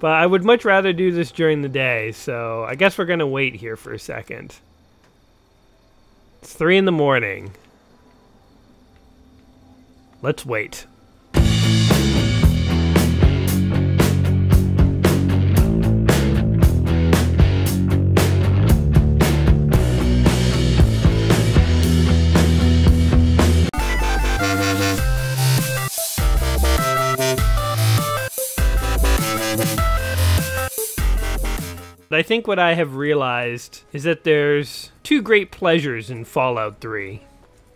But I would much rather do this during the day, so I guess we're going to wait here for a second. It's 3 in the morning. Let's wait. I think what I have realized is that there's two great pleasures in Fallout 3.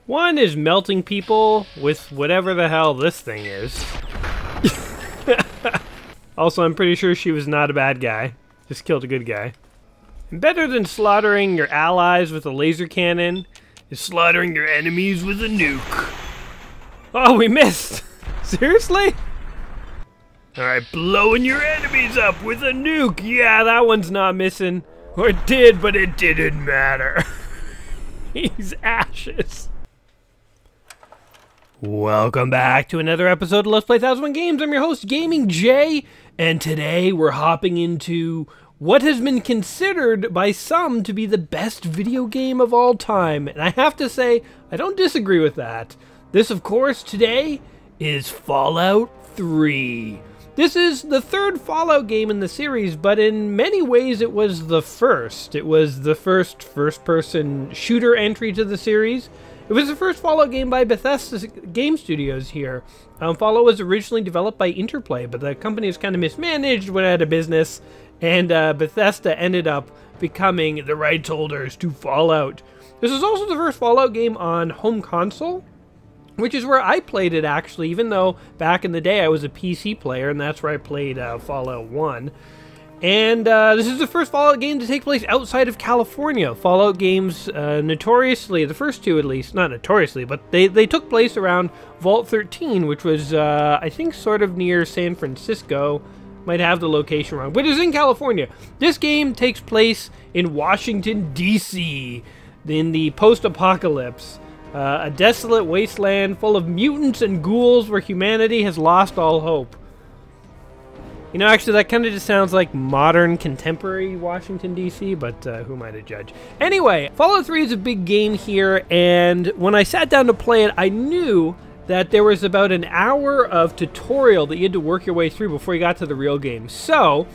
One is melting people with whatever the hell this thing is. also, I'm pretty sure she was not a bad guy. Just killed a good guy. And better than slaughtering your allies with a laser cannon is slaughtering your enemies with a nuke. Oh, we missed! Seriously? Alright, blowing your enemies up with a nuke. Yeah, that one's not missing. Or it did, but it didn't matter. He's ashes. Welcome back to another episode of Let's Play 1001 Games. I'm your host, Gaming Jay, and today we're hopping into what has been considered by some to be the best video game of all time. And I have to say, I don't disagree with that. This, of course, today is Fallout 3. This is the third Fallout game in the series, but in many ways it was the first. It was the first first person shooter entry to the series. It was the first Fallout game by Bethesda Game Studios here. Um, Fallout was originally developed by Interplay, but the company was kind of mismanaged, went out of business, and uh, Bethesda ended up becoming the rights holders to Fallout. This is also the first Fallout game on home console, which is where I played it actually, even though back in the day I was a PC player, and that's where I played uh, Fallout 1. And uh, this is the first Fallout game to take place outside of California. Fallout games, uh, notoriously, the first two at least, not notoriously, but they, they took place around Vault 13, which was, uh, I think, sort of near San Francisco. Might have the location wrong, but it's in California. This game takes place in Washington, D.C., in the post apocalypse. Uh, a desolate wasteland full of mutants and ghouls where humanity has lost all hope. You know, actually, that kind of just sounds like modern, contemporary Washington, D.C., but uh, who am I to judge? Anyway, Fallout 3 is a big game here, and when I sat down to play it, I knew that there was about an hour of tutorial that you had to work your way through before you got to the real game. So,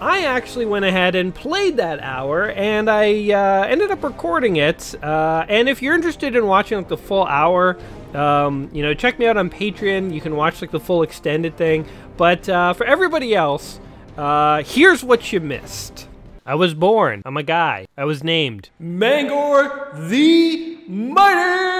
I actually went ahead and played that hour, and I uh, ended up recording it. Uh, and if you're interested in watching like the full hour, um, you know, check me out on Patreon. You can watch like the full extended thing. But uh, for everybody else, uh, here's what you missed. I was born. I'm a guy. I was named Mangor the Mighty.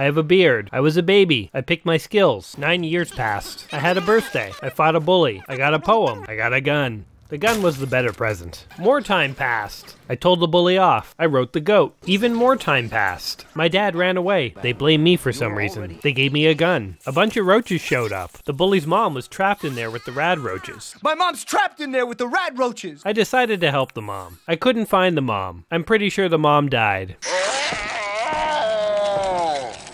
I have a beard. I was a baby. I picked my skills. Nine years passed. I had a birthday. I fought a bully. I got a poem. I got a gun. The gun was the better present. More time passed. I told the bully off. I wrote the goat. Even more time passed. My dad ran away. They blamed me for some reason. They gave me a gun. A bunch of roaches showed up. The bully's mom was trapped in there with the rad roaches. My mom's trapped in there with the rad roaches. I decided to help the mom. I couldn't find the mom. I'm pretty sure the mom died.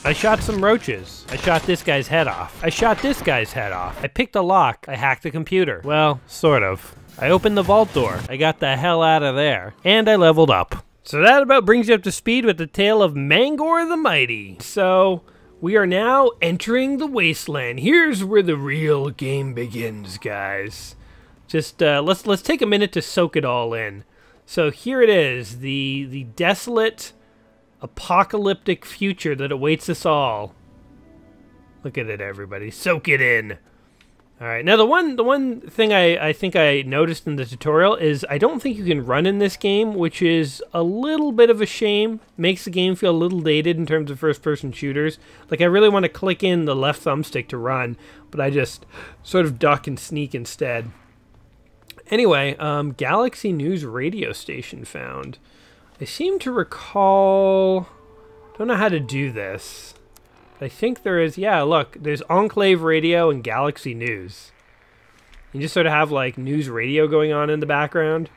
I shot some roaches. I shot this guy's head off. I shot this guy's head off. I picked a lock. I hacked the computer. Well, sort of. I opened the vault door. I got the hell out of there. And I leveled up. So that about brings you up to speed with the tale of Mangor the Mighty. So, we are now entering the wasteland. Here's where the real game begins, guys. Just uh, let's let's take a minute to soak it all in. So here it is, the the desolate apocalyptic future that awaits us all. Look at it, everybody. Soak it in. All right. Now, the one the one thing I, I think I noticed in the tutorial is I don't think you can run in this game, which is a little bit of a shame. Makes the game feel a little dated in terms of first-person shooters. Like, I really want to click in the left thumbstick to run, but I just sort of duck and sneak instead. Anyway, um, Galaxy News radio station found. I seem to recall... Don't know how to do this. I think there is... Yeah, look. There's Enclave Radio and Galaxy News. You just sort of have, like, news radio going on in the background.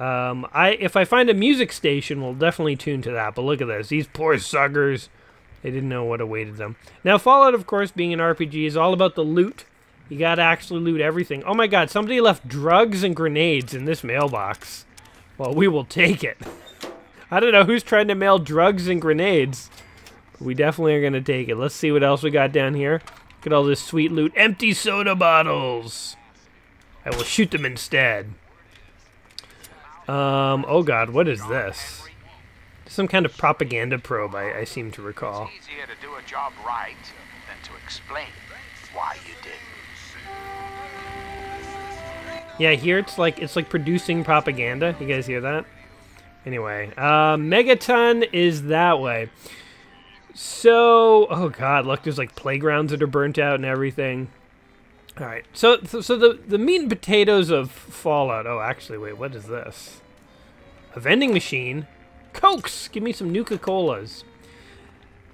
Um, I If I find a music station, we'll definitely tune to that. But look at this. These poor suckers. They didn't know what awaited them. Now, Fallout, of course, being an RPG, is all about the loot. You gotta actually loot everything. Oh my god, somebody left drugs and grenades in this mailbox. Well, we will take it. I don't know who's trying to mail drugs and grenades. We definitely are going to take it. Let's see what else we got down here. Look at all this sweet loot. Empty soda bottles. I will shoot them instead. Um, oh god, what is this? Some kind of propaganda probe, I, I seem to recall. It's easier to do a job right than to explain why you Yeah, here it's like it's like producing propaganda. You guys hear that? Anyway, uh, Megaton is that way. So, oh god, look, there's like playgrounds that are burnt out and everything. All right, so so the the meat and potatoes of Fallout. Oh, actually, wait, what is this? A vending machine. Cokes, give me some Nuka Colas.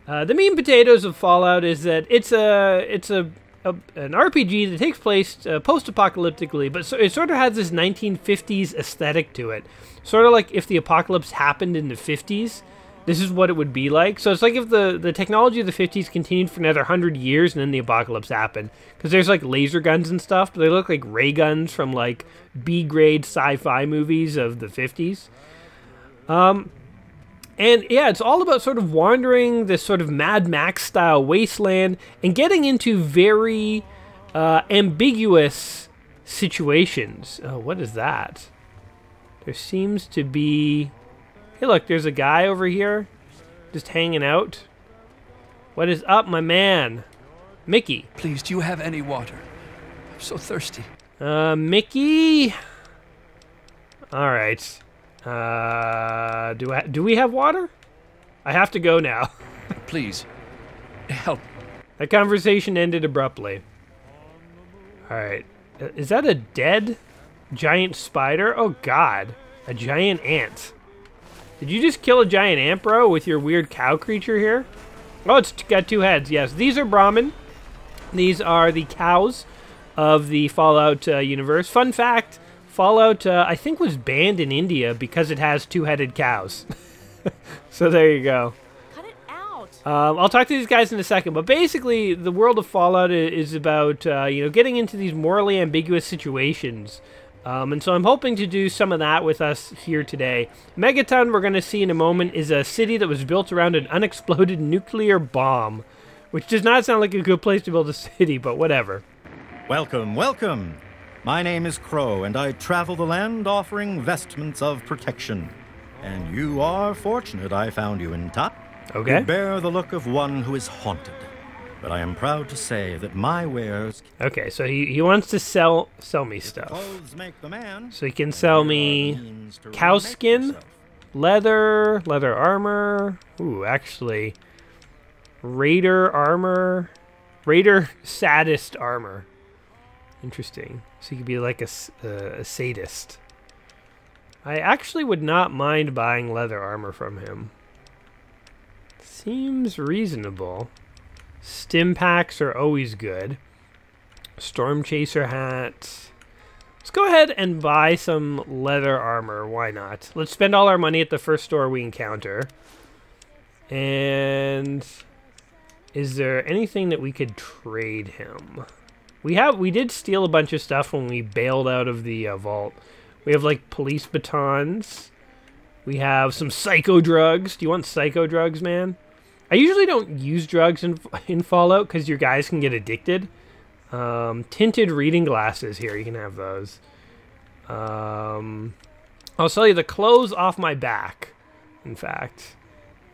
Uh, the meat and potatoes of Fallout is that it's a it's a, a an RPG that takes place uh, post-apocalyptically, but so, it sort of has this 1950s aesthetic to it. Sort of like if the apocalypse happened in the 50s, this is what it would be like. So it's like if the, the technology of the 50s continued for another 100 years and then the apocalypse happened. Because there's like laser guns and stuff, but they look like ray guns from like B grade sci fi movies of the 50s. Um, and yeah, it's all about sort of wandering this sort of Mad Max style wasteland and getting into very uh, ambiguous situations. Oh, what is that? There seems to be Hey, look, there's a guy over here just hanging out. What is up, my man? Mickey. Please, do you have any water? I'm so thirsty. Uh, Mickey. All right. Uh, do I do we have water? I have to go now. Please, help. That conversation ended abruptly. All right. Is that a dead giant spider? Oh God, a giant ant. Did you just kill a giant ant, bro, with your weird cow creature here? Oh, it's got two heads. Yes, these are Brahmin. These are the cows of the Fallout uh, universe. Fun fact, Fallout, uh, I think, was banned in India because it has two-headed cows. so there you go. Cut it out. Um, I'll talk to these guys in a second, but basically, the world of Fallout is about uh, you know getting into these morally ambiguous situations um, and so I'm hoping to do some of that with us here today. Megaton, we're going to see in a moment, is a city that was built around an unexploded nuclear bomb, which does not sound like a good place to build a city, but whatever. Welcome, welcome. My name is Crow, and I travel the land offering vestments of protection. And you are fortunate I found you in top. Okay. You bear the look of one who is haunted but I am proud to say that my wares. Okay, so he, he wants to sell sell me stuff. Make the man. So he can sell me cow skin, leather, leather armor. Ooh, actually, raider armor, raider sadist armor. Interesting. So he could be like a, uh, a sadist. I actually would not mind buying leather armor from him. Seems reasonable. Stim packs are always good. Storm Chaser hat. Let's go ahead and buy some leather armor. Why not? Let's spend all our money at the first store we encounter. And is there anything that we could trade him? We have we did steal a bunch of stuff when we bailed out of the uh, vault. We have like police batons. We have some psycho drugs. Do you want psycho drugs, man? I usually don't use drugs in, in Fallout because your guys can get addicted. Um, tinted reading glasses here, you can have those. Um, I'll sell you the clothes off my back, in fact.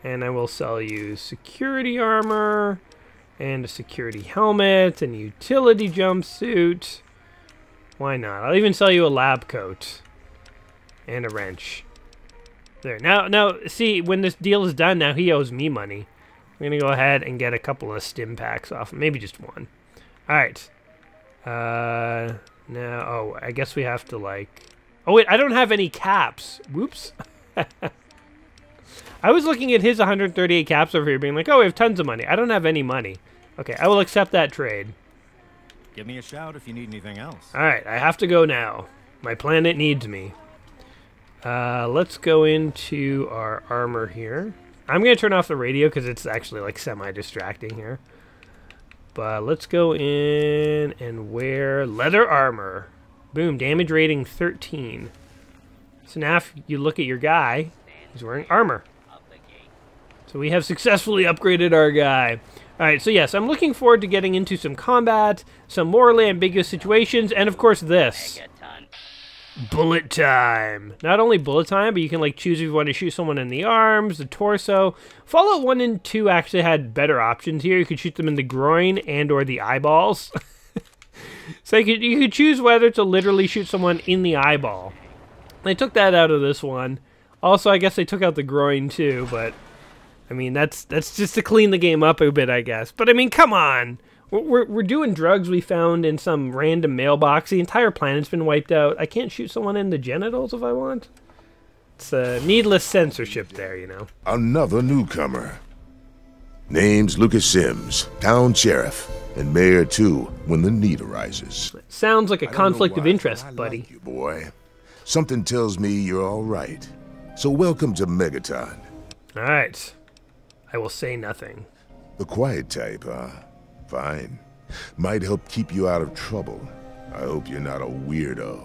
And I will sell you security armor, and a security helmet, and a utility jumpsuit. Why not? I'll even sell you a lab coat, and a wrench. There. Now, now, see, when this deal is done, now he owes me money. I'm to go ahead and get a couple of stim packs off. Maybe just one. Alright. Uh, now, oh, I guess we have to, like... Oh, wait, I don't have any caps. Whoops. I was looking at his 138 caps over here, being like, oh, we have tons of money. I don't have any money. Okay, I will accept that trade. Give me a shout if you need anything else. Alright, I have to go now. My planet needs me. Uh, let's go into our armor here. I'm going to turn off the radio because it's actually like semi-distracting here. But let's go in and wear leather armor. Boom, damage rating 13. So now if you look at your guy, he's wearing armor. So we have successfully upgraded our guy. Alright, so yes, I'm looking forward to getting into some combat, some morally ambiguous situations, and of course this. Bullet time. Not only bullet time, but you can like choose if you want to shoot someone in the arms, the torso. Fallout 1 and 2 actually had better options here. You could shoot them in the groin and or the eyeballs. so you could, you could choose whether to literally shoot someone in the eyeball. They took that out of this one. Also, I guess they took out the groin too, but I mean that's that's just to clean the game up a bit, I guess. But I mean, come on. We're, we're doing drugs we found in some random mailbox. The entire planet's been wiped out. I can't shoot someone in the genitals if I want. It's a needless censorship there, you know. Another newcomer. Name's Lucas Sims, town sheriff, and mayor too when the need arises. Sounds like a conflict of interest, buddy. like you, boy. Something tells me you're all right. So welcome to Megaton. All right. I will say nothing. The quiet type, huh? Fine. Might help keep you out of trouble. I hope you're not a weirdo.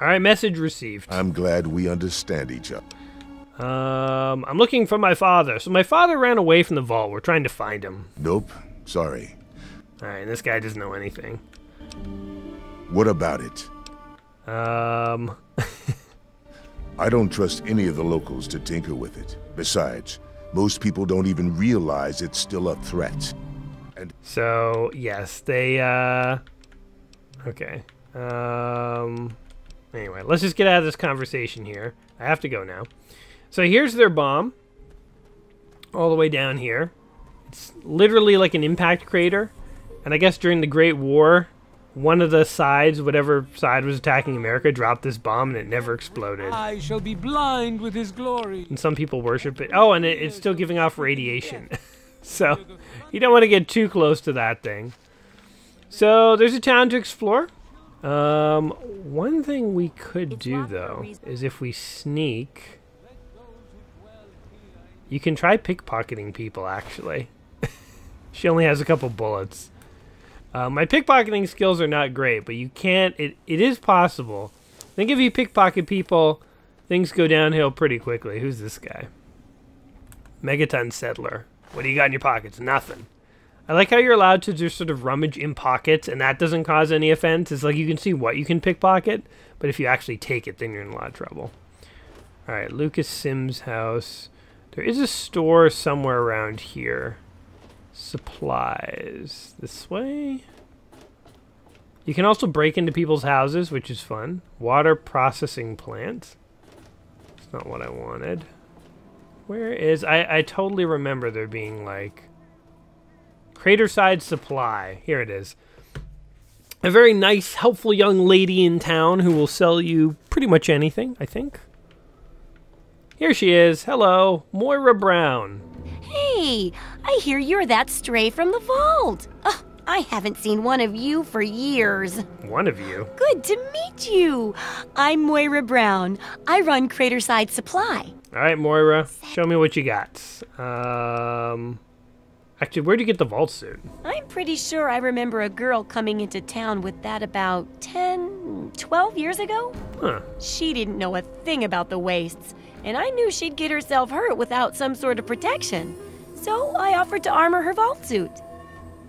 All right, message received. I'm glad we understand each other. Um, I'm looking for my father. So my father ran away from the vault. We're trying to find him. Nope. Sorry. All right, this guy doesn't know anything. What about it? Um, I don't trust any of the locals to tinker with it. Besides, most people don't even realize it's still a threat. And so yes, they uh okay. Um anyway, let's just get out of this conversation here. I have to go now. So here's their bomb. All the way down here. It's literally like an impact crater. And I guess during the Great War, one of the sides, whatever side was attacking America, dropped this bomb and it never exploded. I shall be blind with his glory. and some people worship it. Oh, and it, it's still giving off radiation. so you don't want to get too close to that thing. So there's a town to explore. Um, one thing we could do though is if we sneak, you can try pickpocketing people. Actually, she only has a couple bullets. Uh, my pickpocketing skills are not great, but you can't. It it is possible. I think if you pickpocket people, things go downhill pretty quickly. Who's this guy? Megaton Settler. What do you got in your pockets? Nothing. I like how you're allowed to just sort of rummage in pockets, and that doesn't cause any offense. It's like you can see what you can pickpocket, but if you actually take it, then you're in a lot of trouble. All right, Lucas Sims' house. There is a store somewhere around here. Supplies. This way? You can also break into people's houses, which is fun. Water processing plant. It's not what I wanted. Where is... I, I totally remember there being, like... Craterside Supply. Here it is. A very nice, helpful young lady in town who will sell you pretty much anything, I think. Here she is. Hello, Moira Brown. Hey, I hear you're that stray from the vault. Ugh, I haven't seen one of you for years. One of you. Good to meet you. I'm Moira Brown. I run Craterside Supply. All right, Moira, show me what you got. Um, actually, where'd you get the vault suit? I'm pretty sure I remember a girl coming into town with that about 10, 12 years ago. Huh. She didn't know a thing about the wastes, and I knew she'd get herself hurt without some sort of protection. So I offered to armor her vault suit.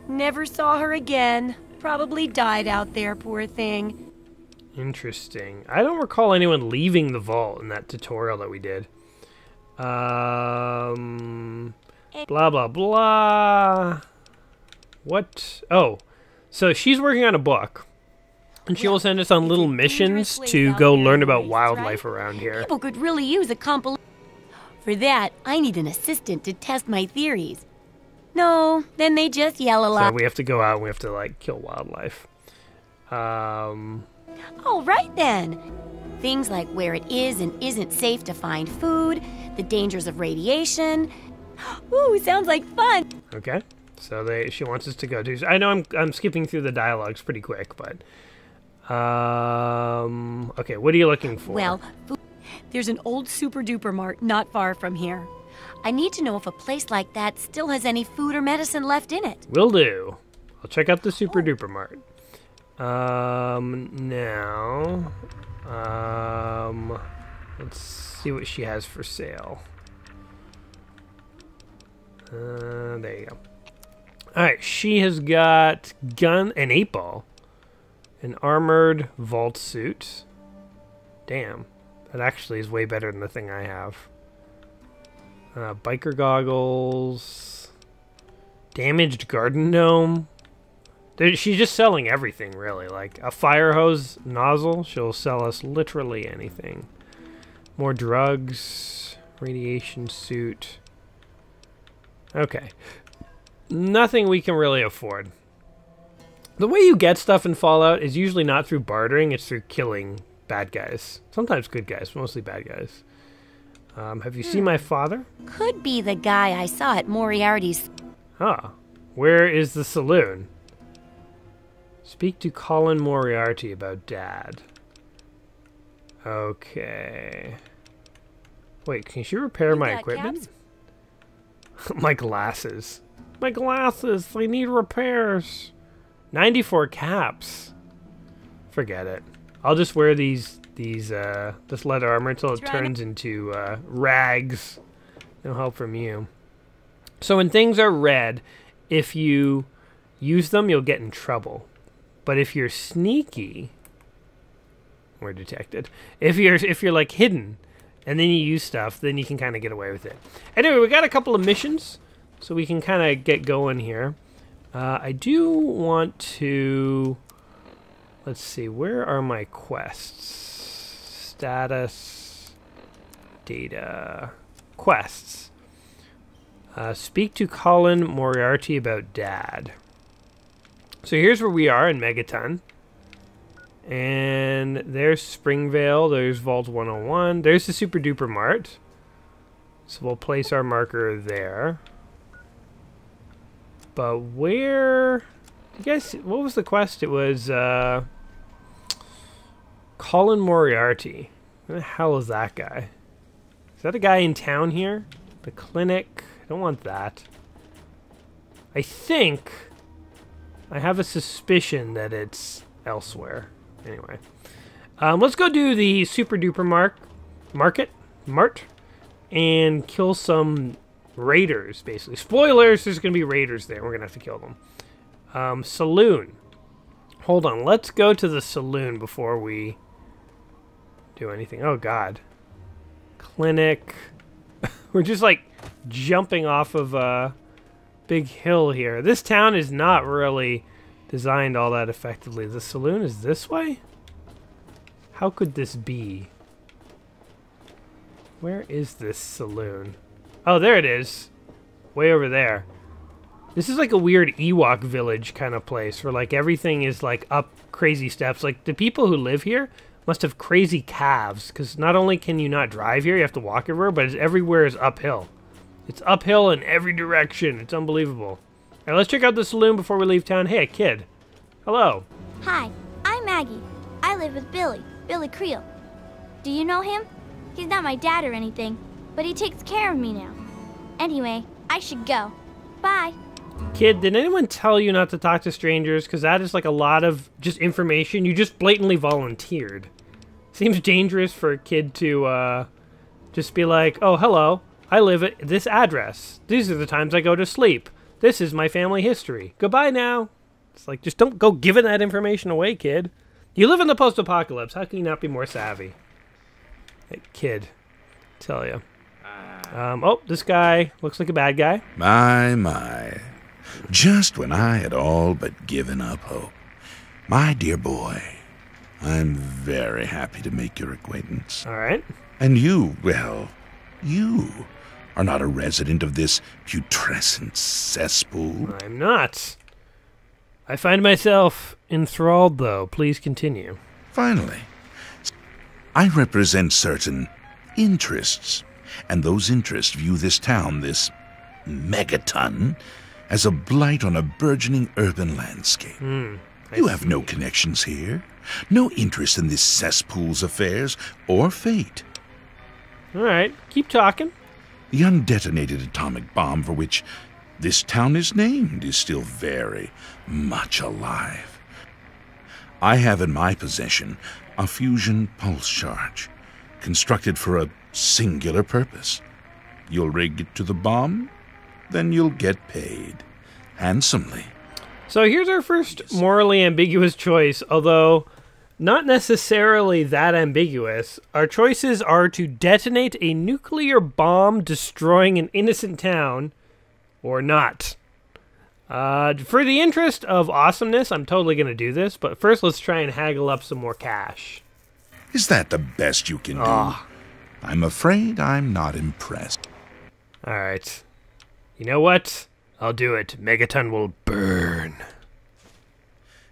Never saw her again. Probably died out there, poor thing. Interesting. I don't recall anyone leaving the vault in that tutorial that we did. Um, blah blah blah. What? Oh, so she's working on a book, and she will send us on little missions to go learn about wildlife around here. People could really use a compil. For that, I need an assistant to test my theories. No, then they just yell a So lot. we have to go out and we have to like kill wildlife. Um, All right then. Things like where it is and isn't safe to find food, the dangers of radiation. Ooh, sounds like fun. okay. So they she wants us to go to. I know I'm I'm skipping through the dialogues pretty quick, but um, okay. What are you looking for? Well, there's an old super duper mart not far from here. I need to know if a place like that still has any food or medicine left in it. Will do. I'll check out the Super Duper Mart. Um, now, um, let's see what she has for sale. Uh, there you go. All right, she has got gun an eight ball, an armored vault suit. Damn, that actually is way better than the thing I have. Uh, biker goggles, damaged garden gnome. There- She's just selling everything, really. Like a fire hose nozzle, she'll sell us literally anything. More drugs, radiation suit. Okay. Nothing we can really afford. The way you get stuff in Fallout is usually not through bartering, it's through killing bad guys. Sometimes good guys, mostly bad guys. Um, have you seen my father? Could be the guy I saw at Moriarty's. Ah, where is the saloon? Speak to Colin Moriarty about Dad. Okay. Wait, can she repair You my equipment? my glasses. My glasses, they need repairs. 94 caps. Forget it. I'll just wear these these uh this leather armor until it turns into uh rags. No help from you. So when things are red, if you use them, you'll get in trouble. But if you're sneaky, we're detected. If you're if you're like hidden, and then you use stuff, then you can kind of get away with it. Anyway, we got a couple of missions, so we can kind of get going here. Uh, I do want to. Let's see, where are my quests? Status, data, quests. Uh, speak to Colin Moriarty about Dad. So here's where we are in Megaton. And there's Springvale, there's Vault 101, there's the Super Duper Mart. So we'll place our marker there. But where I guess what was the quest? It was uh Colin Moriarty. Where the hell is that guy? Is that a guy in town here? The clinic? I don't want that. I think I have a suspicion that it's elsewhere. Anyway. Um, let's go do the super duper mark market mart and kill some raiders basically. Spoilers, there's gonna be raiders there. We're gonna have to kill them. Um, saloon. Hold on, let's go to the saloon before we do anything. Oh god. Clinic. We're just like jumping off of a big hill here. This town is not really designed all that effectively. The saloon is this way? How could this be? Where is this saloon? Oh, there it is. Way over there. This is like a weird Ewok village kind of place where like everything is like up crazy steps. Like the people who live here must have crazy calves because not only can you not drive here, you have to walk everywhere, but it's, everywhere is uphill. It's uphill in every direction. It's unbelievable. All right, let's check out the saloon before we leave town. Hey, a kid. Hello. Hi, I'm Maggie. I live with Billy, Billy Creel. Do you know him? He's not my dad or anything, but he takes care of me now. Anyway, I should go. Bye. Kid, did anyone tell you not to talk to strangers? Because that is like a lot of just information. You just blatantly volunteered. Seems dangerous for a kid to uh, just be like, oh, hello, I live at this address. These are the times I go to sleep. This is my family history. Goodbye now. It's like, just don't go giving that information away, kid. You live in the post apocalypse. How can you not be more savvy? Hey, kid, tell you. Um, oh, this guy looks like a bad guy. My, my. Just when I had all but given up hope. My dear boy, I'm very happy to make your acquaintance. All right. And you, well, you are not a resident of this putrescent cesspool. I'm not. I find myself enthralled, though. Please continue. Finally, I represent certain interests, and those interests view this town, this megaton, as a blight on a burgeoning urban landscape. Hmm, you have no connections here, no interest in this cesspool's affairs or fate. All right, keep talking. The undetonated atomic bomb for which this town is named is still very much alive. I have in my possession a fusion pulse charge, constructed for a singular purpose. You'll rig it to the bomb, then you'll get paid handsomely. So here's our first morally ambiguous choice, although not necessarily that ambiguous. Our choices are to detonate a nuclear bomb destroying an innocent town or not. Uh, for the interest of awesomeness, I'm totally going to do this, but first let's try and haggle up some more cash. Is that the best you can do? I'm afraid I'm not impressed. Alright. You know what? I'll do it. Megaton will burn.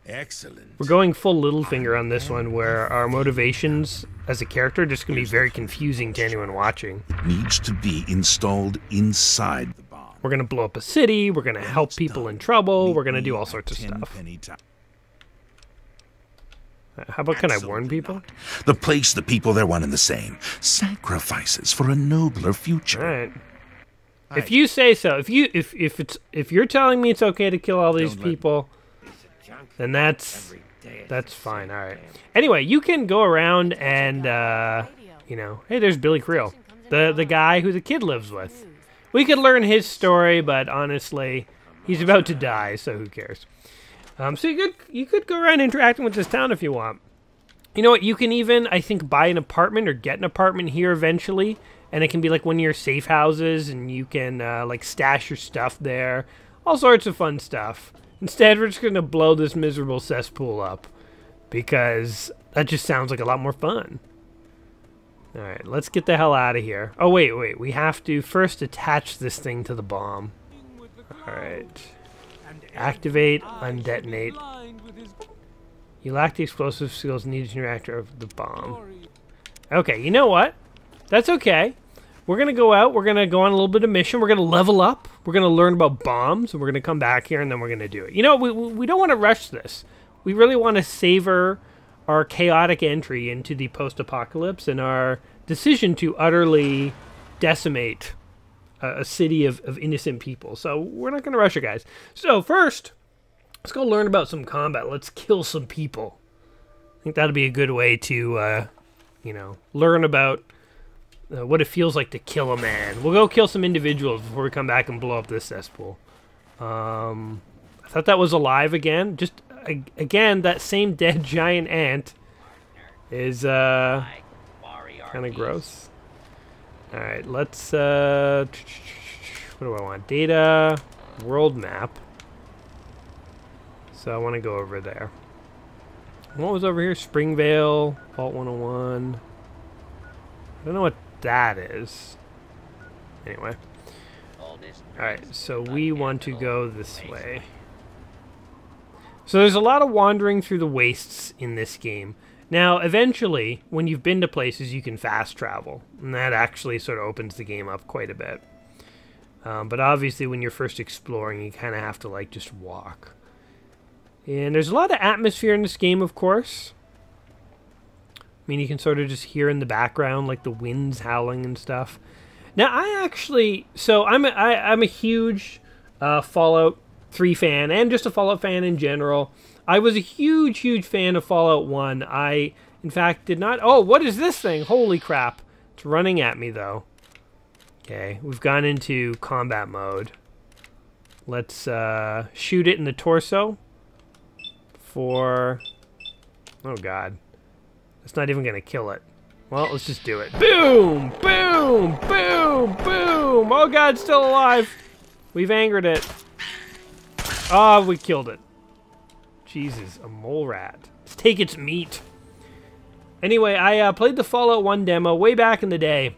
Excellent. We're going full Littlefinger on this one, where our motivations as a character just going to be very confusing to anyone watching. Needs to be installed inside the bomb. We're going to blow up a city, we're going to help people in trouble, we're going to do all sorts of stuff. How about can I warn people? The place, the people, they're one and the same. Sacrifices for a nobler future. Alright. If you say so, if you if if it's if you're telling me it's okay to kill all these people, then that's that's fine. All right. Anyway, you can go around and uh, you know, hey, there's Billy Creel, the the guy who the kid lives with. We could learn his story, but honestly, he's about to die, so who cares? Um, so you could you could go around interacting with this town if you want. You know what? You can even I think buy an apartment or get an apartment here eventually, and it can be like one of your safe houses, and you can uh, like stash your stuff there. All sorts of fun stuff. Instead, we're just gonna blow this miserable cesspool up because that just sounds like a lot more fun. All right, let's get the hell out of here. Oh wait, wait, we have to first attach this thing to the bomb. All right. Activate, undetonate. You lack the explosive skills needed to interact with the bomb. Okay, you know what? That's okay. We're gonna go out. We're gonna go on a little bit of mission. We're gonna level up. We're gonna learn about bombs, and we're gonna come back here, and then we're gonna do it. You know, we we we don't want to rush this. We really want to savor our chaotic entry into the post-apocalypse and our decision to utterly decimate a, city of, of innocent people. So we're not gonna rush it, guys. So first, let's go learn about some combat. Let's kill some people. I think that'd be a good way to, uh, you know, learn about uh, what it feels like to kill a man. We'll go kill some individuals before we come back and blow up this cesspool. Um, I thought that was alive again. Just again, that same dead giant ant is uh, kind of gross. All right, let's. Uh, what do I want? Data, world map. So I want to go over there. What was over here? Springvale, Vault 101. I don't know what that is. Anyway. Alright, so we want to go this way. So there's a lot of wandering through the wastes in this game. Now, eventually, when you've been to places, you can fast travel. And that actually sort of opens the game up quite a bit. Um, but obviously, when you're first exploring, you kind of have to, like, just walk. And there's a lot of atmosphere in this game, of course. I mean, you can sort of just hear in the background, like, the winds howling and stuff. Now, I actually... So, I'm I'm a huge uh, Fallout 3 fan, and just a Fallout fan in general. I was a huge, huge fan of Fallout 1. I, in fact, did not... Oh, what is this thing? Holy crap. It's running at me, though. Okay, we've gone into combat mode. Let's uh, shoot it in the torso for... Oh, God. It's not even going to kill it. Well, let's just do it. Boom! Boom! Boom! Boom! Oh, God, still alive. We've angered it. Oh, we killed it. Jesus, a mole rat. Let's take its meat. Anyway, I uh, played the Fallout 1 demo way back in the day.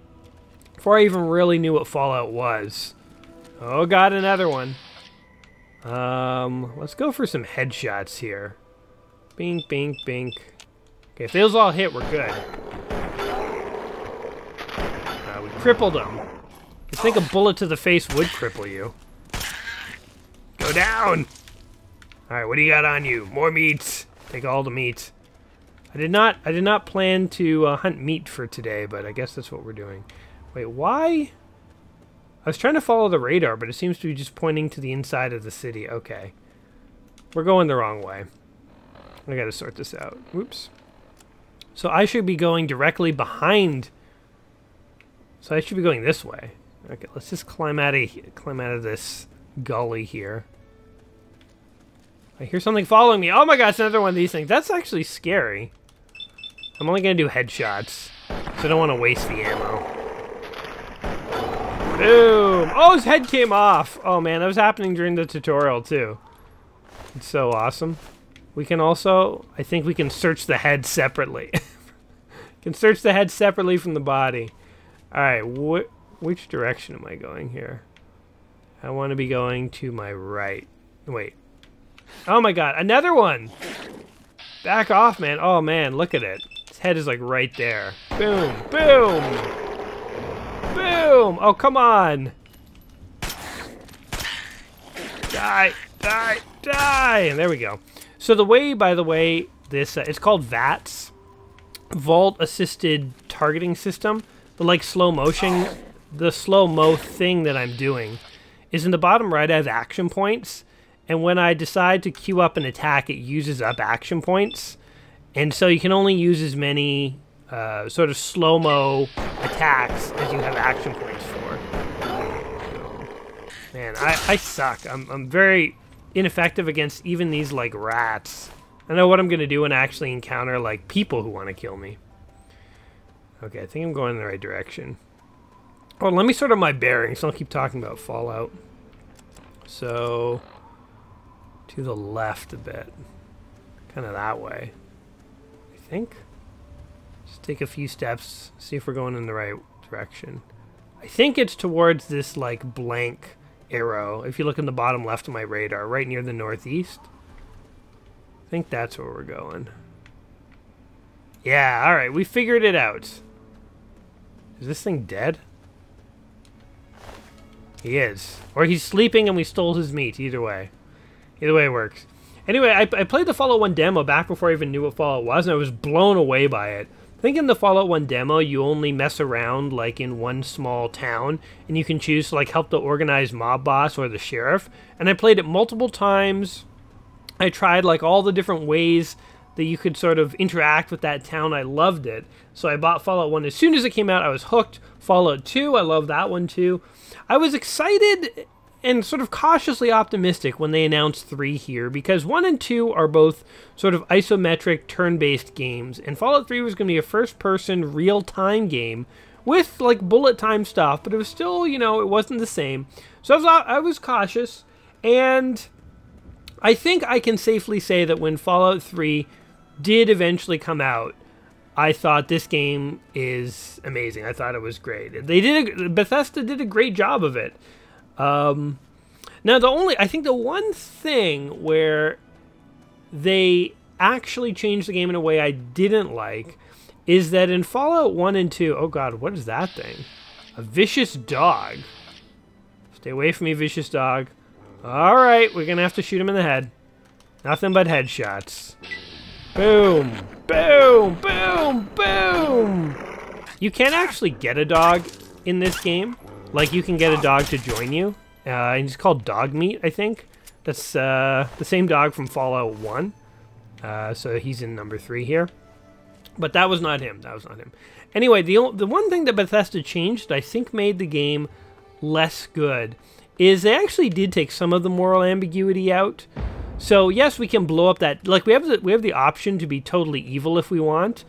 Before I even really knew what Fallout was. Oh, got another one. Um, let's go for some headshots here. Bink, bink, bink. Okay, if those all hit, we're good. Uh, we crippled him. I think a bullet to the face would cripple you. Go down! Alright, what do you got on you? More meat. Take all the meat. I did not I did not plan to uh, hunt meat for today, but I guess that's what we're doing. Wait, why? I was trying to follow the radar, but it seems to be just pointing to the inside of the city. Okay. We're going the wrong way. I gotta sort this out. Whoops. So I should be going directly behind. So I should be going this way. Okay, let's just climb out of climb out of this gully here. I hear something following me. Oh my gosh, another one of these things. That's actually scary. I'm only gonna do headshots, so I don't want to waste the ammo. Boom! Oh, his head came off. Oh man, that was happening during the tutorial too. It's so awesome. We can also, I think we can search the head separately. can search the head separately from the body. Alright, wh which direction am I going here? I want to be going to my right. Wait. Oh my god, another one! Back off, man. Oh man, look at it. His head is like right there. Boom, boom! Boom! Oh, come on! Die, die, die! And there we go. So the way, by the way, this, uh, it's called VATS. Vault Assisted Targeting System. The like slow motion, the slow-mo thing that I'm doing is in the bottom right I have action points. And when I decide to queue up an attack, it uses up action points. And so you can only use as many uh, sort of slow-mo attacks as you have action points for. Man, I, I suck. I'm, I'm very ineffective against even these, like, rats. I know what I'm going to do when I actually encounter, like, people who want to kill me. Okay, I think I'm going in the right direction. Oh, let me sort of my bearings. I'll keep talking about Fallout. So, to the left a bit. Kind of that way. I think. Just take a few steps, see if we're going in the right direction. I think it's towards this, like, blank arrow. If you look in the bottom left of my radar, right near the northeast. I think that's where we're going. Yeah, alright, we figured it out. Is this thing dead? He is. Or he's sleeping and we stole his meat. Either way. Either way it works. Anyway, I, I played the Fallout 1 demo back before I even knew what Fallout was, and I was blown away by it. I think in the Fallout 1 demo, you only mess around, like, in one small town, and you can choose to, like, help the organized mob boss or the sheriff. And I played it multiple times. I tried, like, all the different ways that you could sort of interact with that town. I loved it. So I bought Fallout 1 as soon as it came out. I was hooked. Fallout 2, I love that one too. I was excited and sort of cautiously optimistic when they announced 3 here because 1 and 2 are both sort of isometric turn-based games and Fallout 3 was going to be a first-person real-time game with like bullet time stuff, but it was still, you know, it wasn't the same. So I was uh, I was cautious and I think I can safely say that when Fallout 3 did eventually come out, I thought this game is amazing. I thought it was great. They did a, Bethesda did a great job of it. Um, now the only I think the one thing where they actually changed the game in a way I didn't like is that in Fallout 1 and 2, oh god, what is that thing? A vicious dog. Stay away from me, vicious dog. Alright, we're gonna have to shoot him in the head. Nothing but headshots. Boom! Boom! Boom! Boom! You can't actually get a dog in this game. Like, you can get a dog to join you. Uh, he's called Dog Meat, I think. That's uh, the same dog from Fallout 1. Uh, so he's in number 3 here. But that was not him. That was not him. Anyway, the, the one thing that Bethesda changed, I think made the game less good, is they actually did take some of the moral ambiguity out. So yes, we can blow up that. Like we have the we have the option to be totally evil if we want,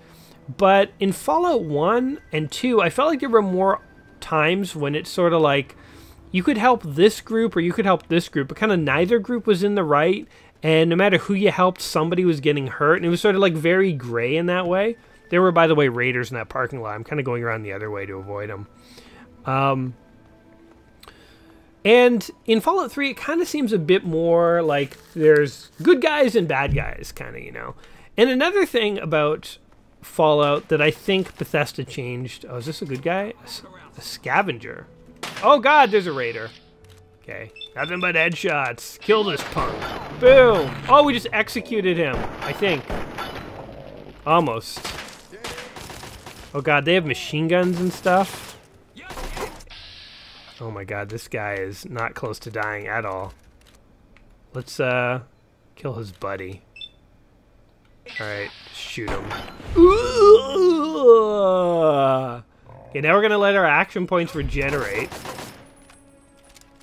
but in Fallout One and Two, I felt like there were more times when it's sort of like you could help this group or you could help this group, but kind of neither group was in the right. And no matter who you helped, somebody was getting hurt, and it was sort of like very gray in that way. There were, by the way, raiders in that parking lot. I'm kind of going around the other way to avoid them. Um, and in Fallout 3, it kind of seems a bit more like there's good guys and bad guys, kind of, you know. And another thing about Fallout that I think Bethesda changed. Oh, is this a good guy? A, scavenger. Oh, God, there's a raider. Okay. Nothing but headshots. Kill this punk. Boom. Oh, we just executed him, I think. Almost. Oh, God, they have machine guns and stuff. Oh my god, this guy is not close to dying at all. Let's, uh, kill his buddy. Alright, shoot him. Okay, now we're gonna let our action points regenerate.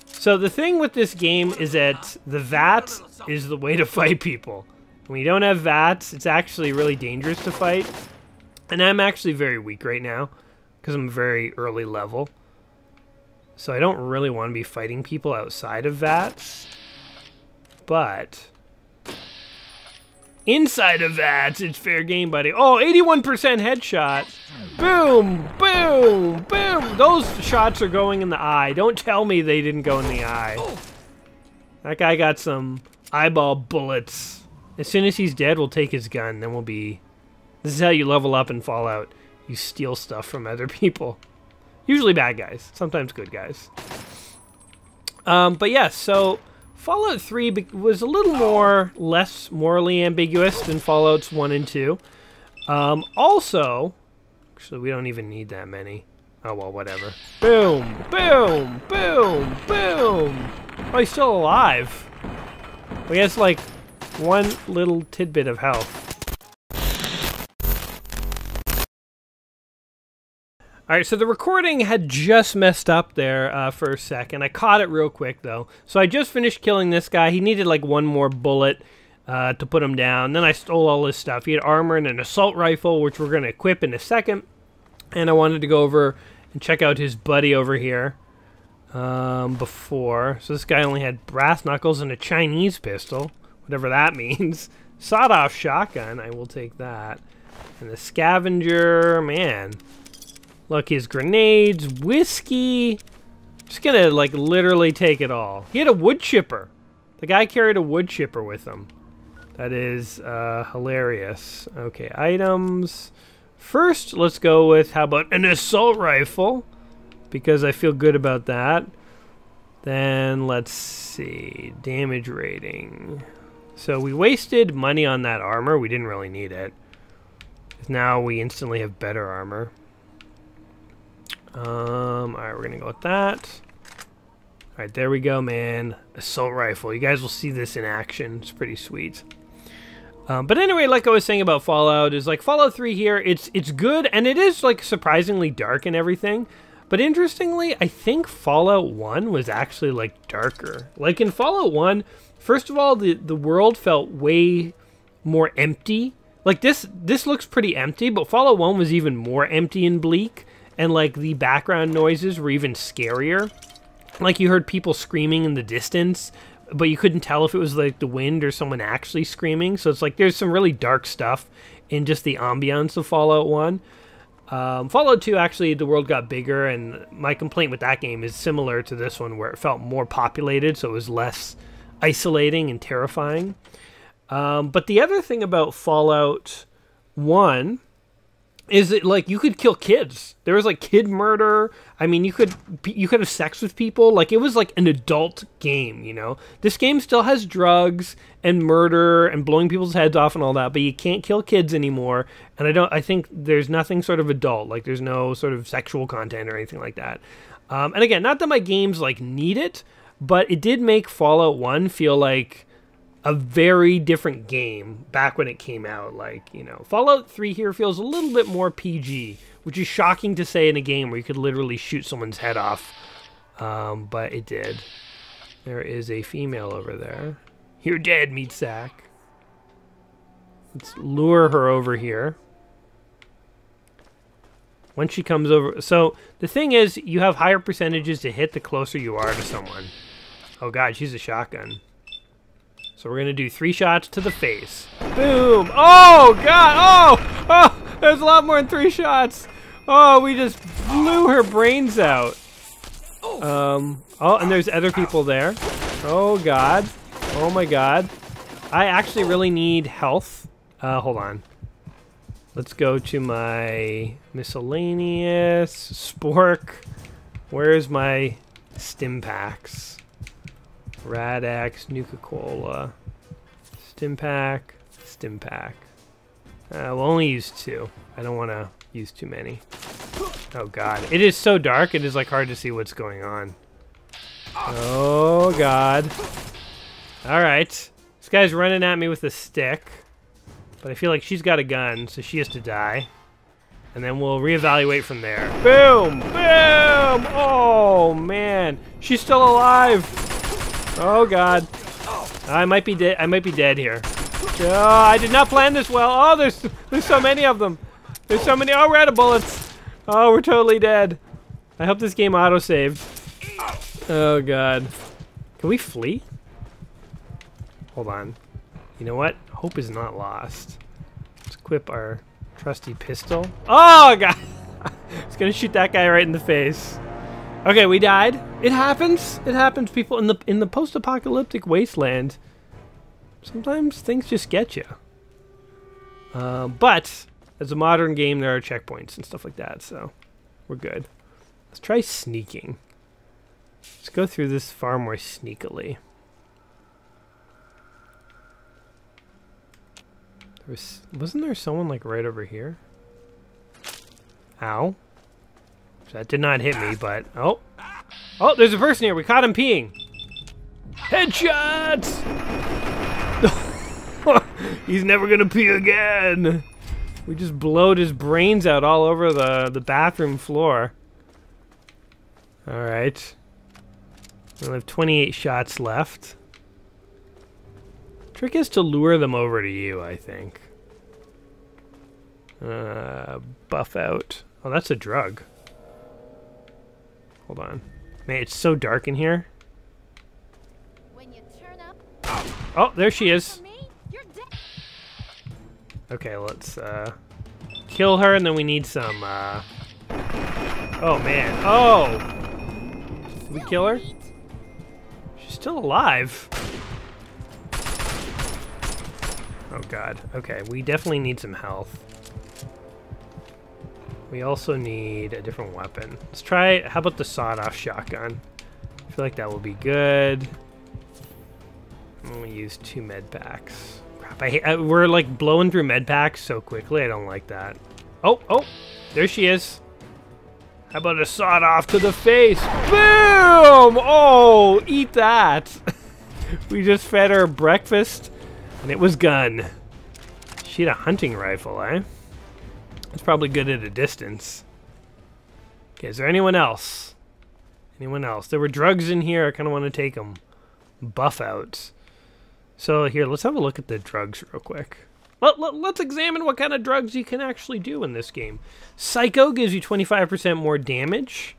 So the thing with this game is that the VAT is the way to fight people. When you don't have VATS, it's actually really dangerous to fight. And I'm actually very weak right now because I'm very early level. So I don't really want to be fighting people outside of VATS. But inside of that, it's fair game, buddy. Oh, 81% headshot. Boom, boom, boom. Those shots are going in the eye. Don't tell me they didn't go in the eye. That guy got some eyeball bullets. As soon as he's dead, we'll take his gun. Then we'll be... This is how you level up in Fallout. You steal stuff from other people. Usually bad guys. Sometimes good guys. Um, but yes, yeah, so Fallout 3 was a little more, less morally ambiguous than Fallouts 1 and 2. Um, also, actually, we don't even need that many. Oh, well, whatever. Boom, boom, boom, boom. Oh, he's still alive. Well, he has, like, one little tidbit of health. Alright, so the recording had just messed up there uh, for a second. I caught it real quick, though. So I just finished killing this guy. He needed, like, one more bullet uh, to put him down. Then I stole all his stuff. He had armor and an assault rifle, which we're going to equip in a second. And I wanted to go over and check out his buddy over here um, before. So this guy only had brass knuckles and a Chinese pistol, whatever that means. Sawed-off shotgun, I will take that. And the scavenger, man. His grenades, whiskey. Just gonna, like, literally take it all. He had a wood chipper. The guy carried a wood chipper with him. That is uh, hilarious. Okay, items. First, let's go with, how about an assault rifle? Because I feel good about that. Then, let's see. Damage rating. So we wasted money on that armor. We didn't really need it. Now we instantly have better armor. Um, alright, we're gonna go with that. Alright, there we go, man. Assault rifle. You guys will see this in action. It's pretty sweet. Um, but anyway, like I was saying about Fallout, is like Fallout 3 here, it's it's good, and it is like surprisingly dark and everything. But interestingly, I think Fallout 1 was actually like darker. Like in Fallout 1, first of all, the, the world felt way more empty. Like this this looks pretty empty, but Fallout 1 was even more empty and bleak and like the background noises were even scarier. Like you heard people screaming in the distance, but you couldn't tell if it was like the wind or someone actually screaming. So it's like there's some really dark stuff in just the ambiance of Fallout 1. Um, Fallout 2, actually, the world got bigger, and my complaint with that game is similar to this one, where it felt more populated, so it was less isolating and terrifying. Um, but the other thing about Fallout 1 is it like you could kill kids. There was like kid murder. I mean you could you could have sex with people. Like it was like an adult game you know? This game still has drugs and murder and blowing people's heads off and all that but you can't kill kids anymore. And i don't i think there's nothing sort of adult. Like there's no sort of sexual content or anything like that. Um, and again not that my games like need it but it did make fallout 1 feel like a very different game back when it came out. Like, you know, Fallout 3 here feels a little bit more PG, which is shocking to say in a game where you could literally shoot someone's head off. Um, but it did. There is a female over there. You're dead, meat sack. Let's lure her over here. Once she comes over... So, the thing is, you have higher percentages to hit the closer you are to someone. Oh god, she's a shotgun. So we're to do three shots to the face. Boom! Oh, God! Oh! Oh! There's a lot more than three shots! Oh, we just blew her brains out. Um, oh, and there's other people there. Oh, God. Oh, my God. I actually really need health. Uh, hold on. Let's go to my miscellaneous spork. Where's my stim packs? Rad-X, Nuka-Cola, Stimpack, Stimpack. Uh, we'll only use two. I don't want to use too many. Oh god. It is so dark, it is like hard to see what's going on. Oh, God. Alright. This guy's running at me with a stick. But I feel like she's got a gun, so she has to die. And then we'll reevaluate from there. Boom! Boom! Oh, man. She's still alive. Oh, God. I might be dead. I might be dead here. Oh, I did not plan this well. Oh, there's there's so many of them. There's so many. Oh, we're out of bullets. Oh, we're totally dead. I hope this game autosaved. Oh, God. Can we flee? Hold on. You know what? Hope is not lost. Let's equip our trusty pistol. Oh, God! it's gonna shoot that guy right in the face. Okay, we died. It happens. It happens. People in the in the post-apocalyptic wasteland. Sometimes things just get you. Uh, but as a modern game, there are checkpoints and stuff like that, so we're good. Let's try sneaking. Let's go through this far more sneakily. There was, wasn't there someone like right over here? Ow. That did not hit me, but oh. Oh, there's a person here. We caught him peeing. Headshot! He's never gonna pee again. We just blowed his brains out all over the, the bathroom floor. Alright. We have 28 shots left. Trick is to lure them over to you, I think. Uh, Buffout. Oh, that's a drug. Hold on. Man, it's so dark in here. Oh, there she is. Okay, let's uh, kill her, and then we need some. Uh... Oh man! Oh, Did we kill her? She's still alive. Oh god. Okay, we definitely need some health. We also need a different weapon. Let's try, how about the sawed-off shotgun? I feel like that will be good. I'm gonna use two med packs. Crap, I I, we're like blowing through med packs so quickly, I don't like that. Oh, oh, there she is. How about a sawed off to the face? Boom! Oh, eat that. we just fed her breakfast and it was gun. She had a hunting rifle, eh? It's probably good at a distance. Okay, is there anyone else? Anyone else? There were drugs in here. I kind of want to take them. Buffout. So here, let's have a look at the drugs real quick. Let, let, let's examine what kind of drugs you can actually do in this game. Psycho gives you 25% more damage.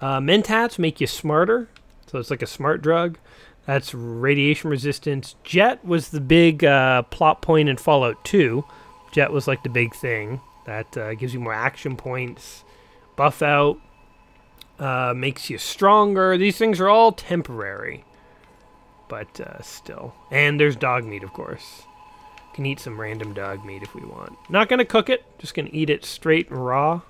Uh, Mentats make you smarter. So it's like a smart drug. That's radiation resistance. Jet was the big uh, plot point in Fallout 2. Jet was like the big thing. That uh, gives you more action points. Buffout. Uh, makes you stronger. These things are all temporary. But uh, still. And there's dog meat, of course. Can eat some random dog meat if we want. Not to cook it. Just to eat it straight and raw.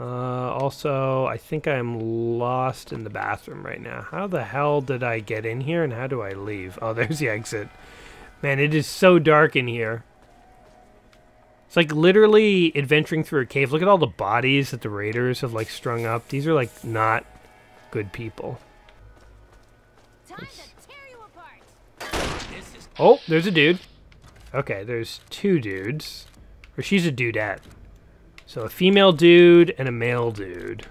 Uh, also, I think I'm lost in the bathroom right now. How the hell did I get in here and how do I leave? Oh, there's the exit. Man, it is so dark in here. It's like literally adventuring through a cave. Look at all the bodies that the raiders have like strung up. These are like not good people. Oh, there's a dude. Okay, there's two dudes. Or she's a dudette. So a female dude and a male dude.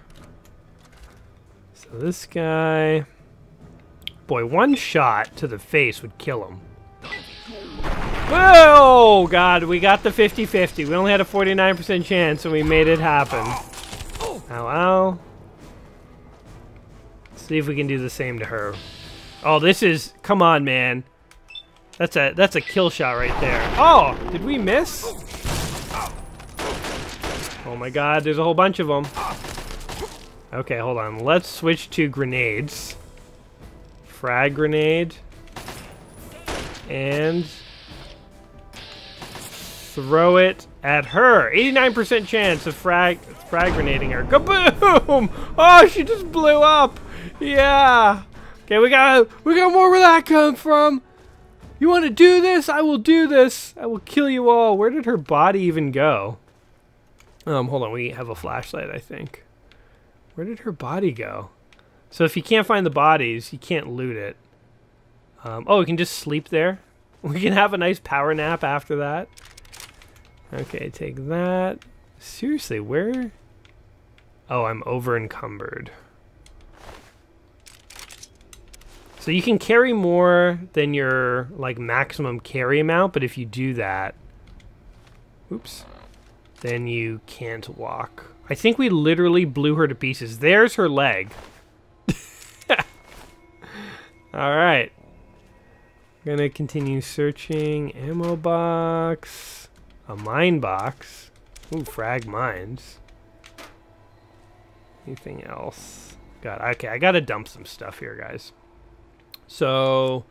So this guy... Boy, one shot to the face would kill him. Oh, God, we got the 50-50. We only had a 49% chance, and we made it happen. Ow, ow. Let's see if we can do the same to her. Oh, this is... Come on, man. That's a that's a kill shot right there. Oh, did we miss? Oh my god, there's a whole bunch of them. Okay, hold on. Let's switch to grenades. Frag grenade. And throw it at her. 89% chance of frag frag grenading her. Kaboom! Oh, she just blew up. Yeah. Okay, we got we got more where that come from. You want to do this? I will do this. I will kill you all. Where did her body even go? Um, hold on. We have a flashlight, I think. Where did her body go? So if you can't find the bodies, you can't loot it. Um, oh, we can just sleep there. We can have a nice power nap after that. Okay, take that. Seriously, where? Oh, I'm over encumbered. So you can carry more than your like maximum carry amount, but if you do that, oops, then you can't walk. I think we literally blew her to pieces. There's her leg. All right. Gonna continue searching. Ammo box. A mine box. Ooh, frag mines. Anything else? God, okay, I gotta dump some stuff here, guys. So,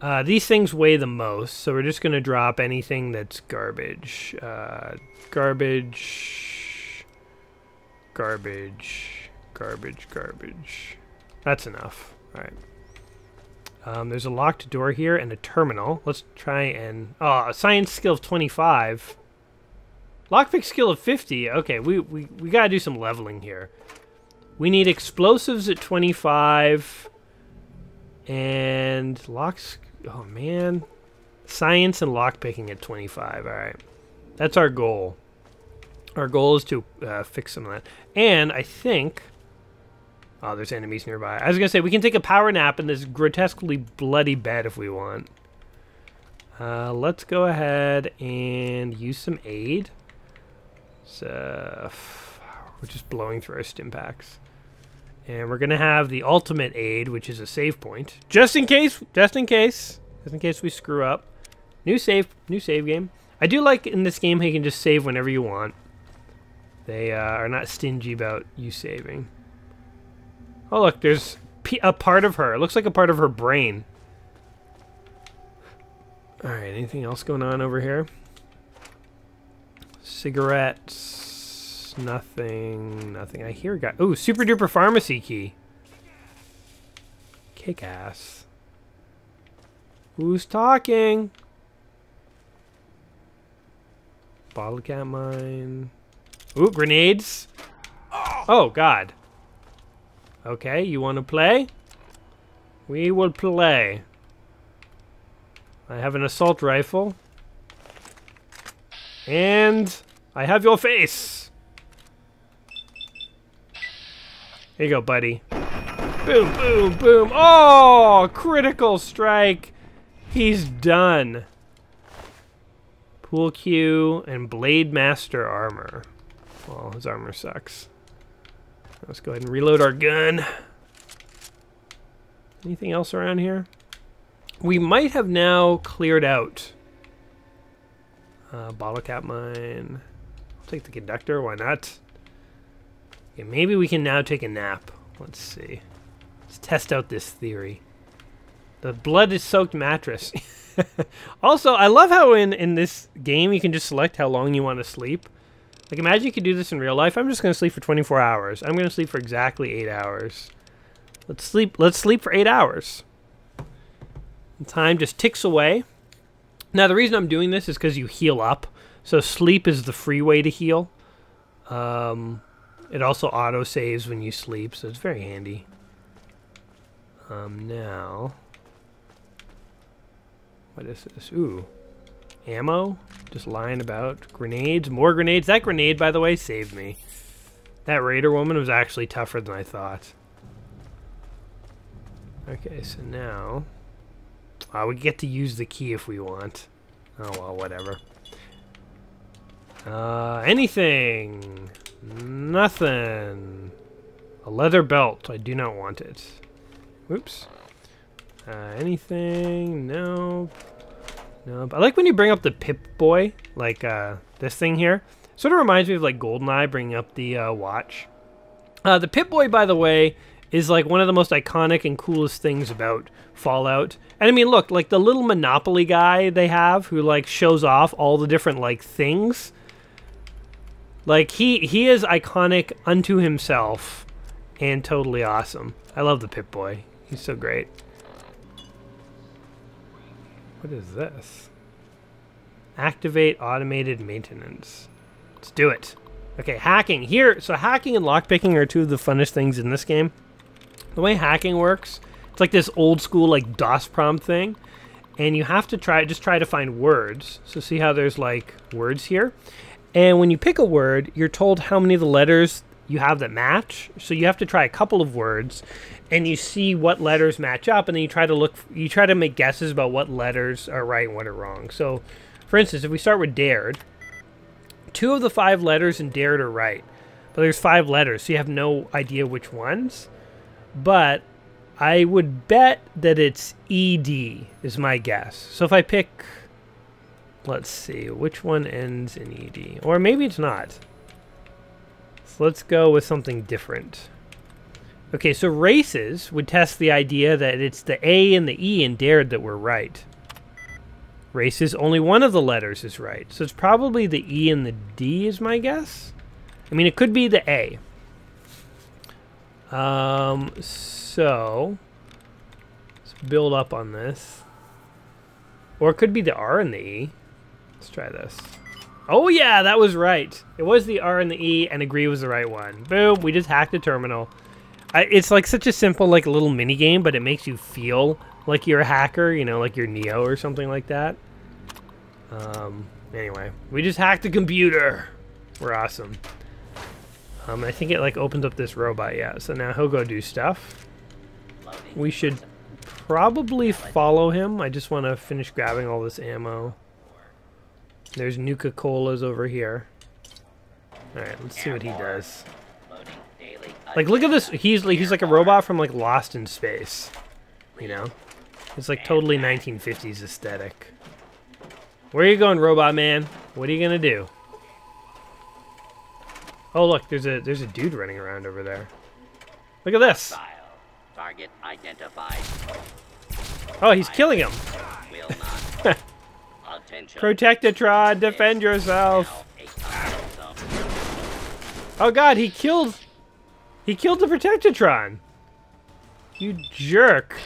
uh, these things weigh the most, so we're just gonna drop anything that's garbage. Uh, garbage, garbage, garbage, garbage. That's enough. All right. Um, there's a locked door here and a terminal. Let's try and... Oh, a science skill of 25. Lockpick skill of 50. Okay, we, we, we gotta do some leveling here. We need explosives at 25. And locks... Oh, man. Science and lockpicking at 25. Alright. That's our goal. Our goal is to uh, fix some of that. And I think... Oh, there's enemies nearby. I was to say, we can take a power nap in this grotesquely bloody bed if we want. Uh, let's go ahead and use some aid. So, we're just blowing through our stim packs. And we're to have the ultimate aid, which is a save point. Just in case, just in case, just in case we screw up. New save, new save game. I do like in this game how you can just save whenever you want. They uh, are not stingy about you saving. Oh, look, there's a part of her. It looks like a part of her brain. Alright, anything else going on over here? Cigarettes. Nothing. Nothing. I hear guy. Ooh, super duper pharmacy key. Kick ass. Who's talking? Bottle cap mine. Ooh, grenades. Oh, God. Okay, you want to play? We will play. I have an assault rifle. And I have your face. Here you go, buddy. Boom, boom, boom. Oh, critical strike. He's done. Pool cue and Blastmaster armor. Well, his armor sucks. Let's go ahead and reload our gun. Anything else around here? We might have now cleared out. Uh, bottle cap mine. I'll take the conductor, why not? Okay, maybe we can now take a nap. Let's see. Let's test out this theory. The blood is soaked mattress. also, I love how in, in this game you can just select how long you want to sleep. Like, imagine you could do this in real life. I'm just going to sleep for 24 hours. I'm going to sleep for exactly 8 hours. Let's sleep. Let's sleep for 8 hours. And time just ticks away. Now, the reason I'm doing this is because you heal up. So sleep is the free way to heal. Um, it also auto-saves when you sleep, so it's very handy. Um, now... What is this? Ooh ammo just lying about. Grenades, more grenades. That grenade, by the way, saved me. That raider woman was actually tougher than I thought. Okay, so now... Uh, we get to use the key if we want. Oh, well, whatever. Uh, anything. Nothing. A leather belt. I do not want it. Oops. Uh, anything? No. No, but I like when you bring up the Pip-Boy, like uh, this thing here. Sort of reminds me of like GoldenEye bringing up the uh, watch. Uh, the Pip-Boy, by the way, is like one of the most iconic and coolest things about Fallout. And I mean, look, like the little Monopoly guy they have who like shows off all the different like things. Like he he is iconic unto himself and totally awesome. I love the Pip-Boy. He's so great. What is this? Activate automated maintenance. Let's do it. Okay, hacking. Here, so hacking and lockpicking are two of the funnest things in this game. The way hacking works, it's like this old school like DOS prompt thing, and you have to try just try to find words. So see how there's like words here, and when you pick a word, you're told how many of the letters you have that match. So you have to try a couple of words, and you see what letters match up, and then you try to look, you try to make guesses about what letters are right and what are wrong. So, for instance, if we start with dared, two of the five letters in dared are right, but there's five letters, so you have no idea which ones. But I would bet that it's ED is my guess. So if I pick, let's see, which one ends in ED, or maybe it's not. So let's go with something different. Okay, so races would test the idea that it's the A and the E in dared that were right. Races, only one of the letters is right. So it's probably the E and the D is my guess. I mean, it could be the A. Um, so let's build up on this. Or it could be the R and the E. Let's try this. Oh yeah, that was right. It was the R and the E, and agree was the right one. Boom, we just hacked the terminal. I, it's like such a simple, like little mini game, but it makes you feel like you're a hacker. You know, like you're Neo or something like that. Um. Anyway, we just hacked a computer. We're awesome. Um, I think it like opens up this robot. Yeah. So now he'll go do stuff. We should probably follow him. I just want to finish grabbing all this ammo. There's Nuka Colas over here. Alright, let's see what he does. Like, look at this. He's like, he's like a robot from, like, Lost in Space. You know? It's like totally 1950s aesthetic. Where are you going, robot man? What are you gonna do? Oh, look, there's a there's a dude running around over there. Look at this. Target identified. Oh, he's killing him. Protectatron, defend yourself. Oh god, he killed... He killed the Protectatron. You jerk.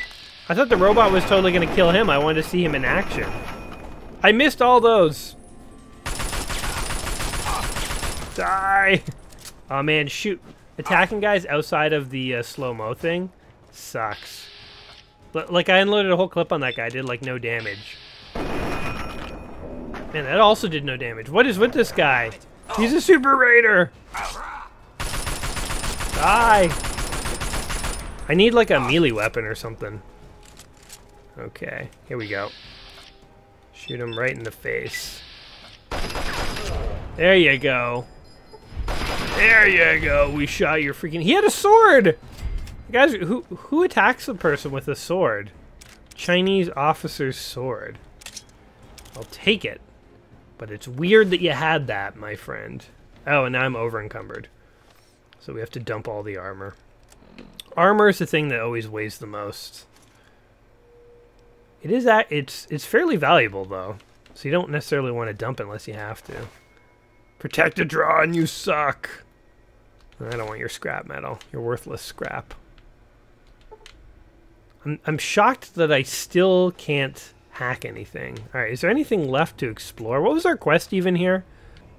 I thought the robot was totally to kill him. I wanted to see him in action. I missed all those. Die. Oh man, shoot. Attacking guys outside of the uh, slow-mo thing sucks. But, like, I unloaded a whole clip on that guy. did, like, no damage. Man, that also did no damage. What is with this guy? He's a super raider. Die. I need like a melee weapon or something. Okay, here we go. Shoot him right in the face. There you go. There you go. We shot your freaking... He had a sword! Guys, who, who attacks a person with a sword? Chinese officer's sword. I'll take it. But it's weird that you had that, my friend. Oh, and now I'm over encumbered. So we have to dump all the armor. Armor is the thing that always weighs the most. It is that it's it's fairly valuable though. So you don't necessarily want to dump unless you have to. Protectatron you suck. I don't want your scrap metal. Your worthless scrap. I'm I'm shocked that I still can't hack anything. Alright, is there anything left to explore? What was our quest even here?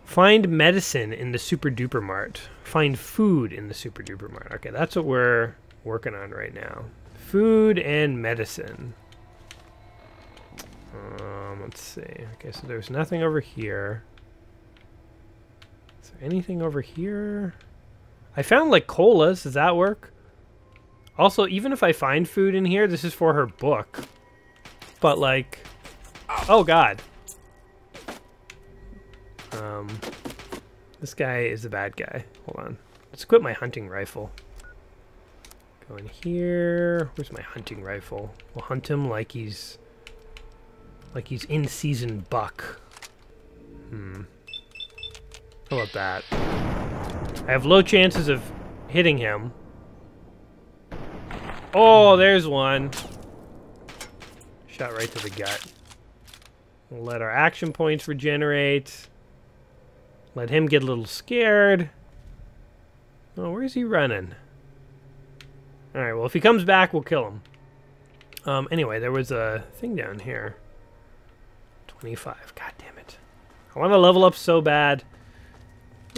Find medicine in the Super Duper Mart. Find food in the Super Duper Mart. Okay, that's what we're working on right now. Food and medicine. Um, let's see. Okay, so there's nothing over here. Is there anything over here? I found like colas. Does that work? Also, even if I find food in here, this is for her book. But like, oh god. Um, this guy is a bad guy. Hold on. Let's equip my hunting rifle. Go in here. Where's my hunting rifle? We'll hunt him like he's like he's in season buck. Hmm. How about that? I have low chances of hitting him. Oh, there's one. Shot right to the gut. We'll let our action points regenerate. Let him get a little scared. Oh, where's he running? Alright, well, if he comes back, we'll kill him. Um, anyway, there was a thing down here. 25. God damn it. I want to level up so bad.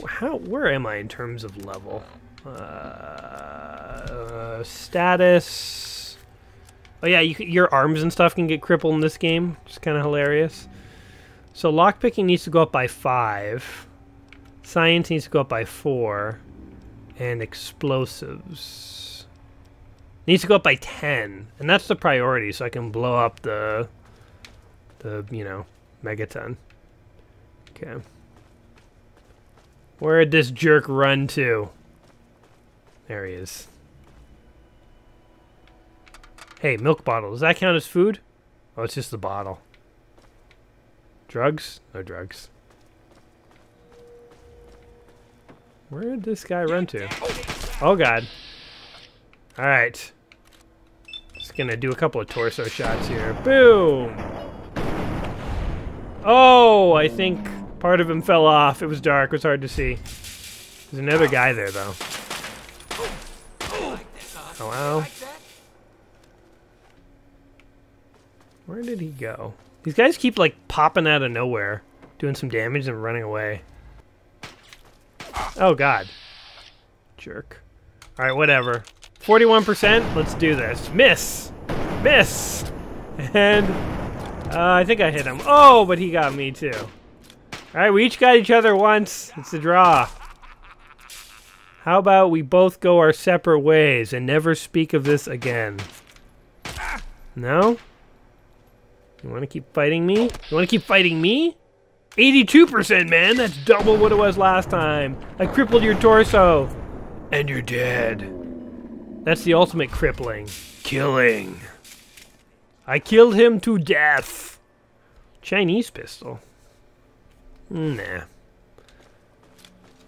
How? Where am I in terms of level? Uh, Uh, status. Oh yeah, you, your arms and stuff can get crippled in this game. It's kind of hilarious. So lockpicking needs to go up by five. Science needs to go up by four. And explosives needs to go up by ten. And that's the priority, so I can blow up the the you know megaton. Okay. Where'd this jerk run to? There he is. Hey, milk bottle. Does that count as food? Oh, it's just the bottle. Drugs? No drugs. Where did this guy run to? Oh, God. Alright. Just gonna do a couple of torso shots here. Boom! Oh, I think part of him fell off. It was dark. It was hard to see. There's another guy there, though. Oh, wow. Where did he go? These guys keep, like, popping out of nowhere, doing some damage and running away. Oh, God. Jerk. Alright, whatever. 41%? Let's do this. Miss! Miss! And... Uh, I think I hit him. Oh, but he got me, too. Alright, we each got each other once. It's a draw. How about we both go our separate ways and never speak of this again? No? You want to keep fighting me? You want to keep fighting me? 82%, man! That's double what it was last time. I crippled your torso. And you're dead. That's the ultimate crippling. Killing. I killed him to death. Chinese pistol. Nah.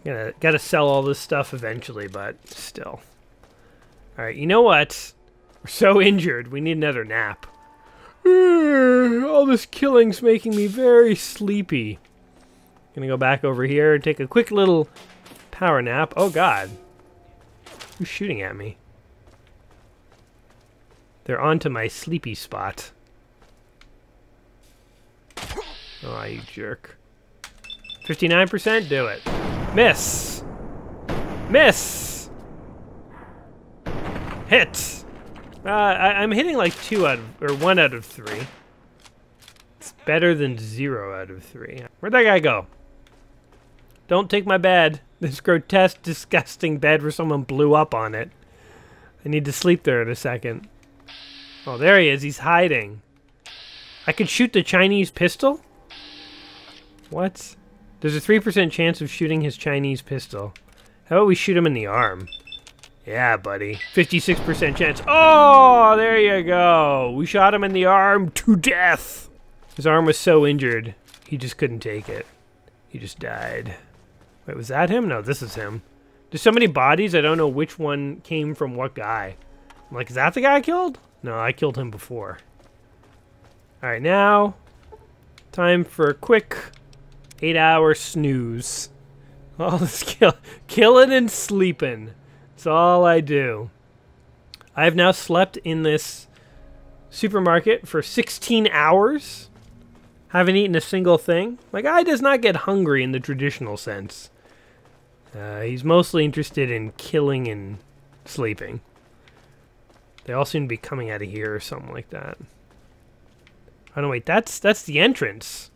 Gotta, gotta sell all this stuff eventually, but still. Alright, you know what? We're so injured, we need another nap. all this killing's making me very sleepy. Gonna go back over here and take a quick little power nap. Oh god. Who's shooting at me? They're onto my sleepy spot. Oh, you jerk. 59%? Do it. Miss! Miss! Hit! Uh, I, I'm hitting like two out of, or one out of three. It's better than zero out of three. Where'd that guy go? Don't take my bed. This grotesque, disgusting bed where someone blew up on it. I need to sleep there in a second. Oh, there he is. He's hiding. I could shoot the Chinese pistol? What? There's a 3% chance of shooting his Chinese pistol. How about we shoot him in the arm? Yeah, buddy. 56% chance. Oh, there you go. We shot him in the arm to death. His arm was so injured, he just couldn't take it. He just died. Wait, was that him? No, this is him. There's so many bodies, I don't know which one came from what guy. I'm like, is that the guy I killed? No, I killed him before. Alright, now, time for a quick eight hour snooze. All this kill, killing and sleeping. It's all I do. I have now slept in this supermarket for 16 hours. Haven't eaten a single thing. My guy does not get hungry in the traditional sense. Uh, he's mostly interested in killing and sleeping. They all seem to be coming out of here or something like that. Oh no, wait, that's that's the entrance.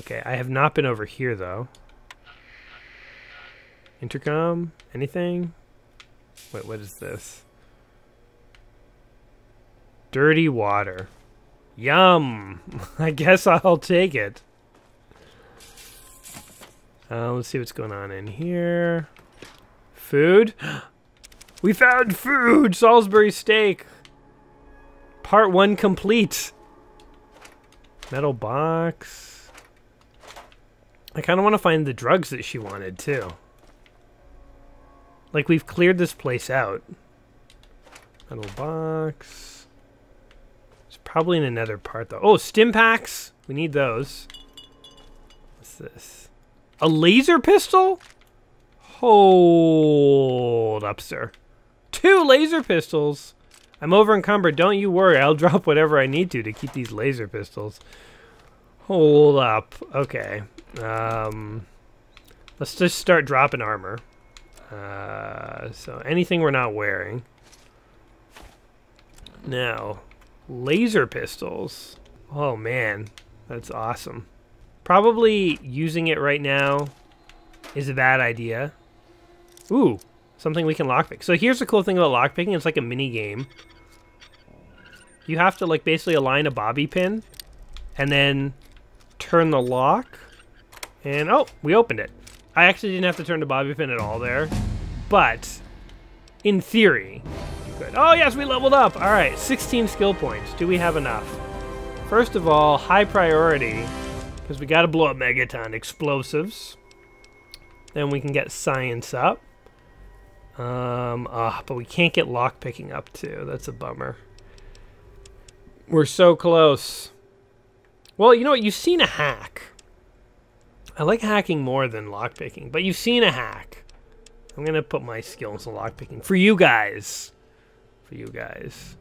Okay, I have not been over here though. Intercom? Anything? Wait, what is this? Dirty water. Yum! I guess I'll take it. Uh, let's see what's going on in here. Food? We found food! Salisbury steak! Part 1 complete. Metal box. I kind of want to find the drugs that she wanted, too. Like, we've cleared this place out. Metal box. It's probably in another part, though. Oh, stim packs! We need those. What's this? A laser pistol? Hold up, sir. Two laser pistols! I'm over encumbered. Don't you worry. I'll drop whatever I need to to keep these laser pistols. Hold up. Okay. Um, let's just start dropping armor. Uh, so anything we're not wearing. Now, laser pistols. Oh man, that's awesome. Probably using it right now is a bad idea. Ooh, something we can lockpick. So here's the cool thing about lockpicking. It's like a mini game. You have to like basically align a bobby pin and then turn the lock. And oh, we opened it. I actually didn't have to turn to bobby pin at all there. But in theory, you could. Oh yes, we leveled up. All right, 16 skill points. Do we have enough? First of all, high priority because we got to blow up Megaton explosives. Then we can get science up. Um, ah, but we can't get lock picking up too. That's a bummer. We're so close. Well, you know what? You've seen a hack. I like hacking more than lockpicking, but you've seen a hack. I'm gonna put my skills in lockpicking for you guys. For you guys.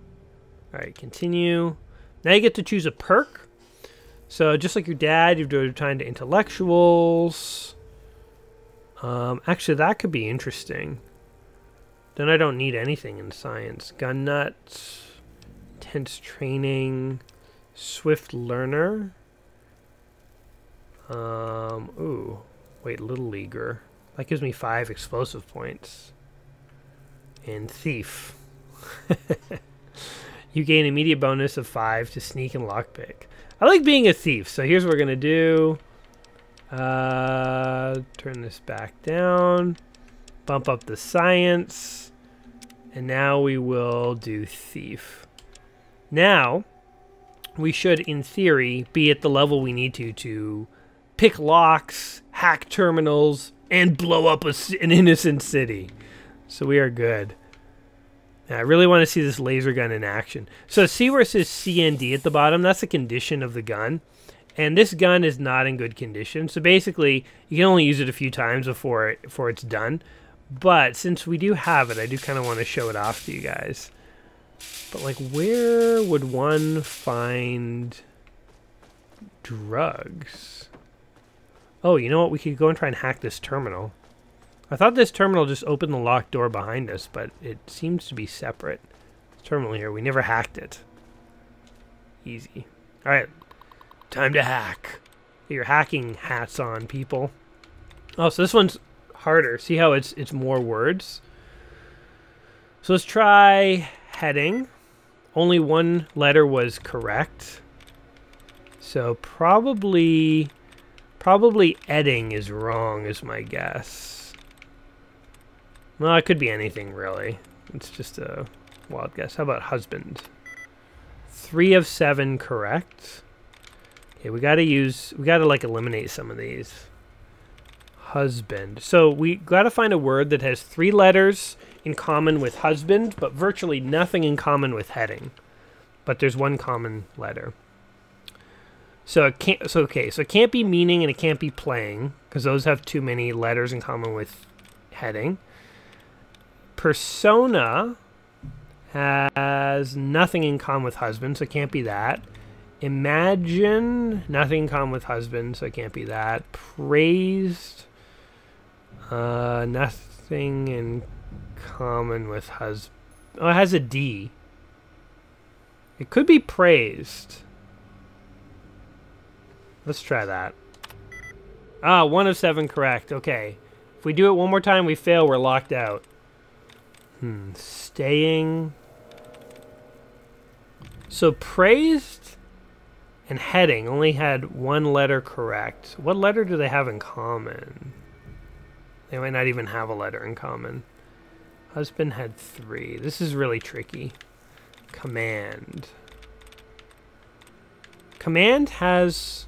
All right, continue. Now you get to choose a perk. So just like your dad, you're trying to intellectuals. Um, actually, that could be interesting. Then I don't need anything in science. Gun nuts, intense training, swift learner. Um, ooh, wait, little leaguer. That gives me five explosive points. And thief. you gain immediate bonus of five to sneak and lockpick. I like being a thief, so here's what we're gonna do. Uh, turn this back down. Bump up the science. And now we will do thief. Now, we should, in theory, be at the level we need to to pick locks, hack terminals, and blow up a, an innocent city. So we are good. I really want to see this laser gun in action. So see where it says CND at the bottom? That's the condition of the gun. And this gun is not in good condition. So basically, you can only use it a few times before, it, before it's done. But since we do have it, I do kind of want to show it off to you guys. But like, where would one find drugs? Oh, you know what? We could go and try and hack this terminal. I thought this terminal just opened the locked door behind us, but it seems to be separate. This terminal here, we never hacked it. Easy. Alright, time to hack. Get your hacking hats on, people. Oh, so this one's harder. See how it's it's more words? So let's try heading. Only one letter was correct. So probably probably edding is wrong is my guess. Well, it could be anything, really. It's just a wild guess. How about husband? Three of seven correct. Okay, we gotta use, we gotta like eliminate some of these. Husband. So we gotta find a word that has three letters in common with husband, but virtually nothing in common with heading. But there's one common letter. So it can't, so okay, so it can't be meaning and it can't be playing, because those have too many letters in common with heading. Persona has nothing in common with husband, so it can't be that. Imagine, nothing in common with husband, so it can't be that. Praised, uh, nothing in common with husband. Oh, it has a D. It could be praised. Let's try that. Ah, one of seven correct. Okay. If we do it one more time, we fail, we're locked out. Hmm, staying. So praised and heading only had one letter correct. What letter do they have in common? They might not even have a letter in common. Husband had three. This is really tricky. Command. Command has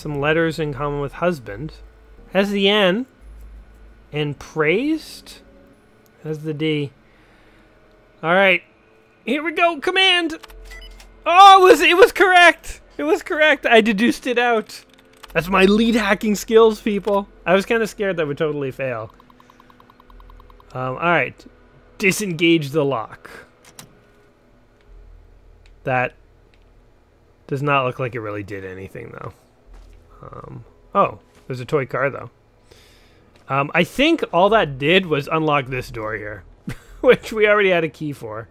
some letters in common with husband. Has the N and praised has the D. All right, here we go. Command. Oh, it was it was correct. It was correct. I deduced it out. That's my lead hacking skills, people. I was kind of scared that would totally fail. Um, all right, disengage the lock. That does not look like it really did anything, though. Um, oh, there's a toy car, though. Um, I think all that did was unlock this door here, which we already had a key for.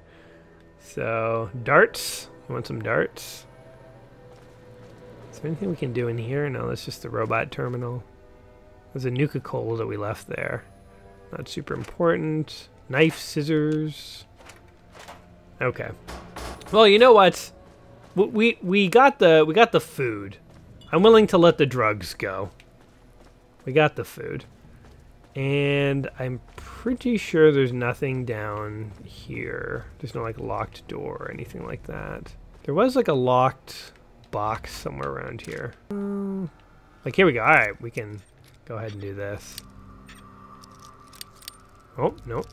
So, darts. You want some darts? Is there anything we can do in here? No, that's just the robot terminal. There's a Nuka Cola that we left there. Not super important. Knife, scissors. Okay. Well, you know what? We we got the we got the food. I'm willing to let the drugs go. We got the food. And I'm pretty sure there's nothing down here. There's no like locked door or anything like that. There was like a locked box somewhere around here. Um, like here we go. All right, we can go ahead and do this. Oh, no.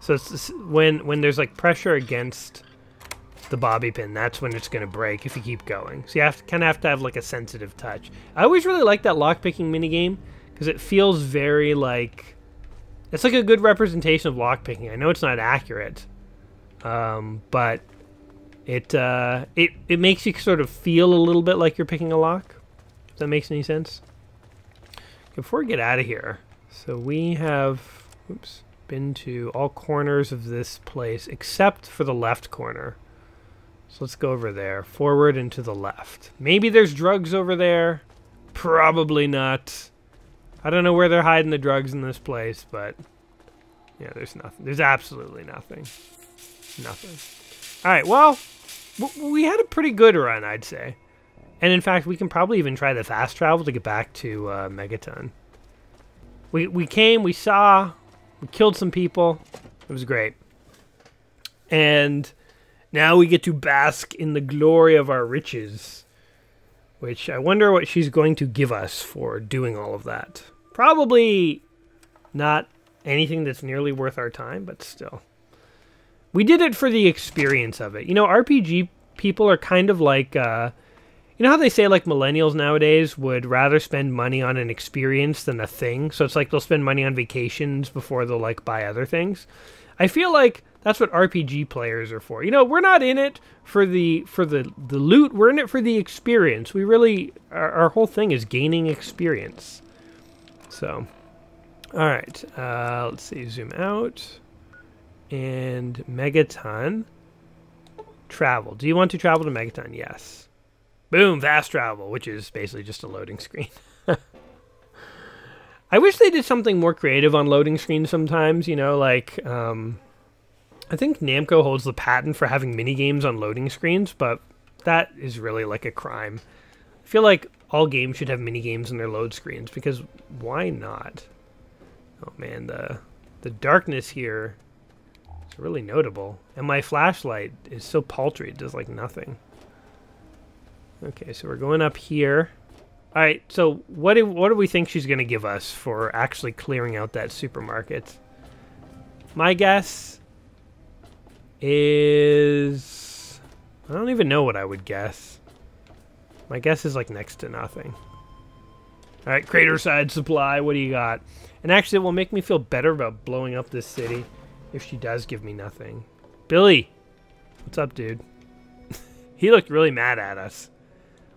So it's when when there's like pressure against the bobby pin, that's when it's going to break if you keep going. So you have to kind of have to have like a sensitive touch. I always really like that lockpicking minigame because it feels very like it's like a good representation of lockpicking. I know it's not accurate, um, but it uh, it it makes you sort of feel a little bit like you're picking a lock. If that makes any sense. Before we get out of here, so we have, oops, been to all corners of this place except for the left corner. So let's go over there, forward and to the left. Maybe there's drugs over there. Probably not. I don't know where they're hiding the drugs in this place, but yeah, there's nothing. There's absolutely nothing. Nothing. All right, well, we had a pretty good run, I'd say. And in fact, we can probably even try the fast travel to get back to uh, Megaton. We, we came, we saw, we killed some people. It was great. And now we get to bask in the glory of our riches. Which I wonder what she's going to give us for doing all of that. Probably not anything that's nearly worth our time, but still. We did it for the experience of it. You know, RPG people are kind of like uh, you know how they say like millennials nowadays would rather spend money on an experience than a thing? So it's like they'll spend money on vacations before they'll like buy other things. I feel like that's what RPG players are for. You know, we're not in it for the for the the loot. We're in it for the experience. We really our, our whole thing is gaining experience. So, all right. Uh, let's see. Zoom out and Megaton. Travel. Do you want to travel to Megaton? Yes. Boom, fast travel, which is basically just a loading screen. I wish they did something more creative on loading screens sometimes, you know, like um, I think Namco holds the patent for having mini games on loading screens, but that is really like a crime. I feel like all games should have mini games in their load screens because why not? Oh man, the the darkness here is really notable, and my flashlight is so paltry; it does like nothing. Okay, so we're going up here. All right, so what do, what do we think she's going to give us for actually clearing out that supermarket? My guess is... I don't even know what I would guess. My guess is like next to nothing. All right, Craterside Supply, what do you got? And actually, it will make me feel better about blowing up this city if she does give me nothing. Billy, what's up, dude? he looked really mad at us.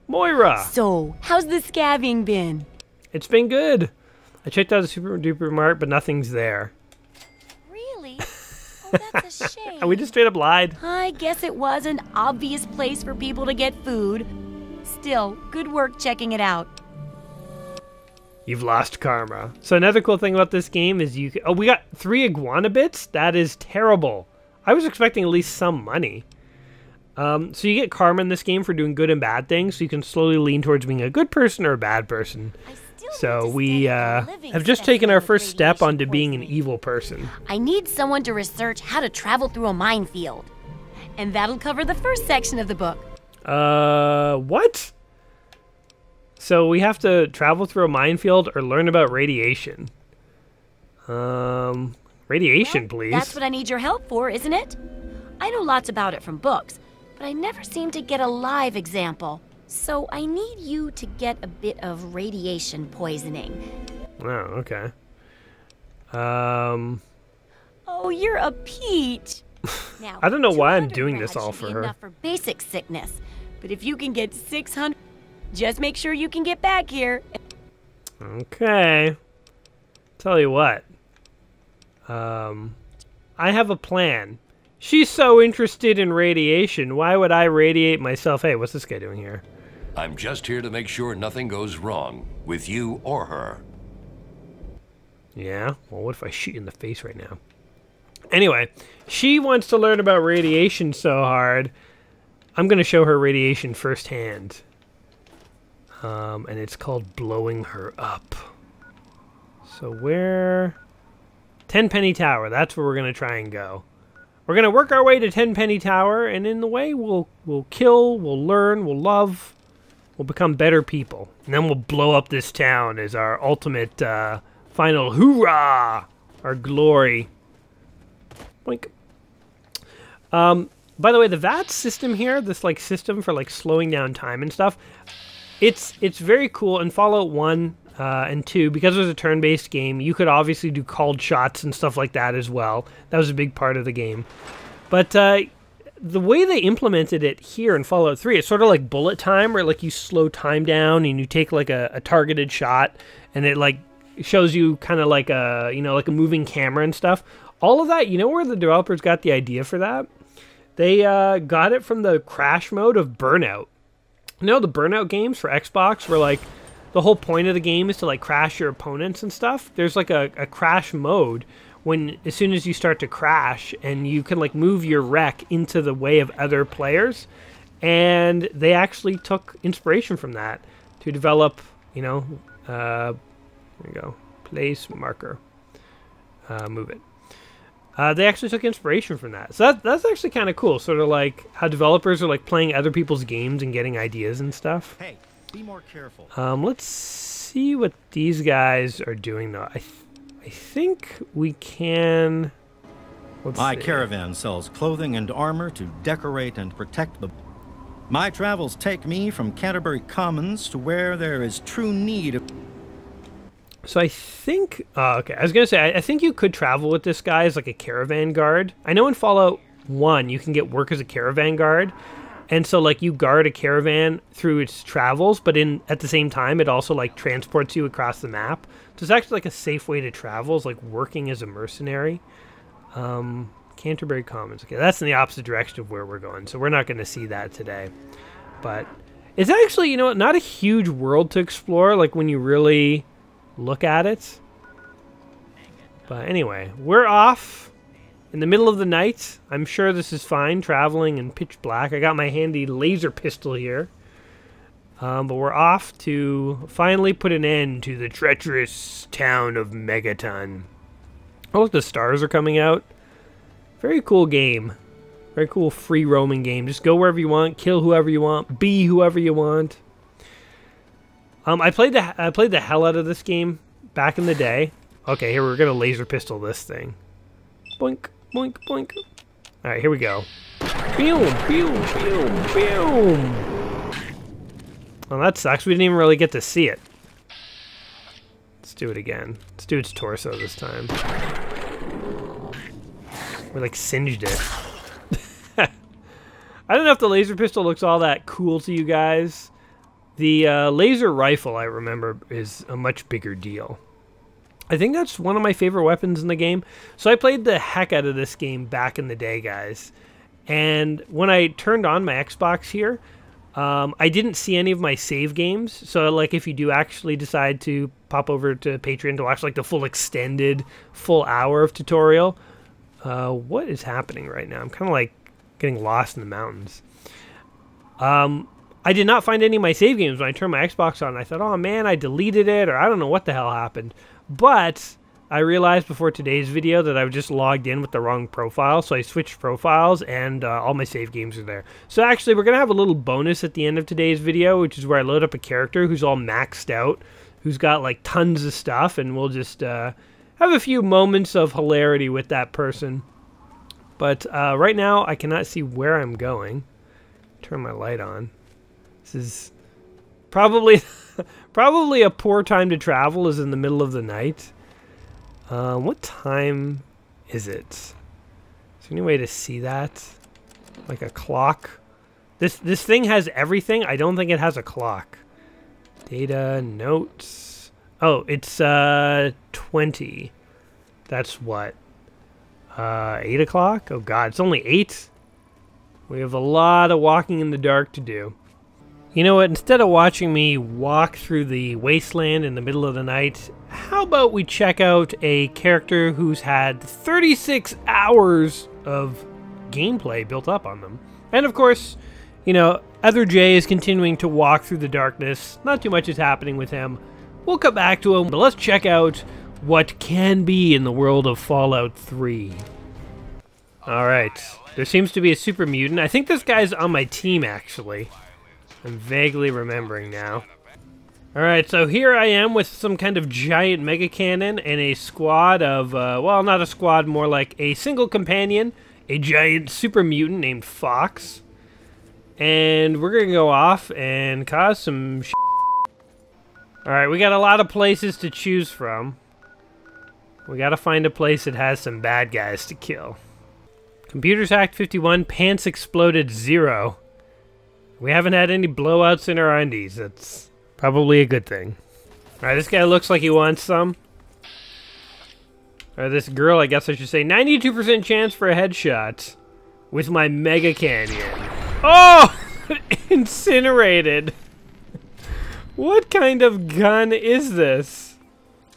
Moira! So, how's the scabbing been? It's been good. I checked out the super duper mart, but nothing's there. That's a shame. we just straight up lied. I guess it was an obvious place for people to get food. Still, good work checking it out. You've lost karma. So another cool thing about this game is you. Can, oh, we got three iguana bits. That is terrible. I was expecting at least some money. Um, so you get karma in this game for doing good and bad things, so you can slowly lean towards being a good person or a bad person. So we uh, have just taken our first step onto being an evil person. I need someone to research how to travel through a minefield. And that'll cover the first section of the book. Uh, what? So we have to travel through a minefield or learn about radiation. Um, radiation, well, please. That's what I need your help for, isn't it? I know lots about it from books, but I never seem to get a live example. So I need you to get a bit of radiation poisoning. Oh, okay. Um. Oh, you're a peach. Now, I don't know why I'm doing this all for her. Enough for basic sickness, but if you can get 600, just make sure you can get back here. Okay. Tell you what. Um, I have a plan. She's so interested in radiation. Why would I radiate myself? Hey, what's this guy doing here? I'm just here to make sure nothing goes wrong with you or her. Yeah? Well, what if I shoot you in the face right now? Anyway, she wants to learn about radiation so hard. I'm going to show her radiation firsthand. Um, and it's called blowing her up. So where... Tenpenny Tower. That's where we're going to try and go. We're going to work our way to Tenpenny Tower, and in the way, we'll, we'll kill, we'll learn, we'll love, we'll become better people. And then we'll blow up this town as our ultimate uh, final hoorah! Our glory. Boink. Um, by the way, the VATS system here, this like system for like slowing down time and stuff, it's it's very cool. In Fallout One uh, and Two, because it was a turn-based game, you could obviously do called shots and stuff like that as well. That was a big part of the game. But uh, the way they implemented it here in Fallout 3, it's sort of like bullet time, where like you slow time down and you take like a, a targeted shot, and it like shows you kind of like a you know like a moving camera and stuff. All of that, you know where the developers got the idea for that? They uh, got it from the crash mode of Burnout. You know the Burnout games for Xbox where like the whole point of the game is to like crash your opponents and stuff. There's like a, a crash mode when as soon as you start to crash and you can like move your wreck into the way of other players. And they actually took inspiration from that to develop, you know, uh, there you go, place marker, uh, move it. Uh, they actually took inspiration from that. So that, that's actually kind of cool. Sort of like how developers are like playing other people's games and getting ideas and stuff. Hey, be more careful. Um, let's see what these guys are doing though. I, I think we can. Let's My see. caravan sells clothing and armor to decorate and protect the. My travels take me from Canterbury Commons to where there is true need of. So I think, uh, okay, I was gonna say, I, I think you could travel with this guy as like a caravan guard. I know in Fallout One you can get work as a caravan guard, and so like you guard a caravan through its travels, but in at the same time it also like transports you across the map. So it's actually like a safe way to travel, is like working as a mercenary. Um, Canterbury Commons. Okay, that's in the opposite direction of where we're going, so we're not going to see that today. But it's actually, you know, not a huge world to explore. Like when you really look at it. But anyway, we're off in the middle of the night. I'm sure this is fine traveling in pitch black. I got my handy laser pistol here. Um, but we're off to finally put an end to the treacherous town of Megaton. Oh, the stars are coming out. Very cool game. Very cool free roaming game. Just go wherever you want, kill whoever you want, be whoever you want. Um, I played the I played the hell out of this game back in the day. Okay, here we're gonna laser pistol this thing. Boink, boink, boink. All right, here we go. Boom, boom, boom, boom. Well, that sucks. We didn't even really get to see it. Let's do it again. Let's do its torso this time. We like singed it. I don't know if the laser pistol looks all that cool to you guys. The uh, laser rifle, I remember, is a much bigger deal. I think that's one of my favorite weapons in the game. So I played the heck out of this game back in the day, guys. And when I turned on my Xbox here, um, I didn't see any of my save games. So, like, if you do actually decide to pop over to Patreon to watch, like, the full extended, full hour of tutorial, uh, what is happening right now? I'm kind of, like, getting lost in the mountains. Um, I did not find any of my save games when I turned my Xbox on. I thought, oh man, I deleted it, or I don't know what the hell happened. But I realized before today's video that I was just logged in with the wrong profile, so I switched profiles, and uh, all my save games are there. So actually, we're going to have a little bonus at the end of today's video, which is where I load up a character who's all maxed out, who's got like tons of stuff, and we'll just uh, have a few moments of hilarity with that person. But uh, right now, I cannot see where I'm going. Turn my light on. This is probably probably a poor time to travel is in the middle of the night. Uh, what time is it? Is there any way to see that? Like a clock? This this thing has everything. I don't think it has a clock. Data, notes. Oh, it's uh 20. That's what? Uh 8 o'clock? Oh god, it's only 8? We have a lot of walking in the dark to do. You know what? Instead of watching me walk through the wasteland in the middle of the night, how about we check out a character who's had 36 hours of gameplay built up on them? And of course, you know, Ether J is continuing to walk through the darkness. Not too much is happening with him. We'll come back to him, but let's check out what can be in the world of Fallout 3. Alright, there seems to be a super mutant. I think this guy's on my team, actually. I'm vaguely remembering now. Alright, so here I am with some kind of giant mega cannon and a squad of, uh, well, not a squad, more like a single companion, a giant super mutant named Fawkes. And we're gonna go off and cause some Alright, we got a lot of places to choose from. We gotta find a place that has some bad guys to kill. Computers hacked 51, pants exploded 0. We haven't had any blowouts in our undies. That's probably a good thing. Alright, this guy looks like he wants some. Or this girl, I guess I should say. 92% chance for a headshot with my Mega Cannon. Oh! Incinerated. What kind of gun is this?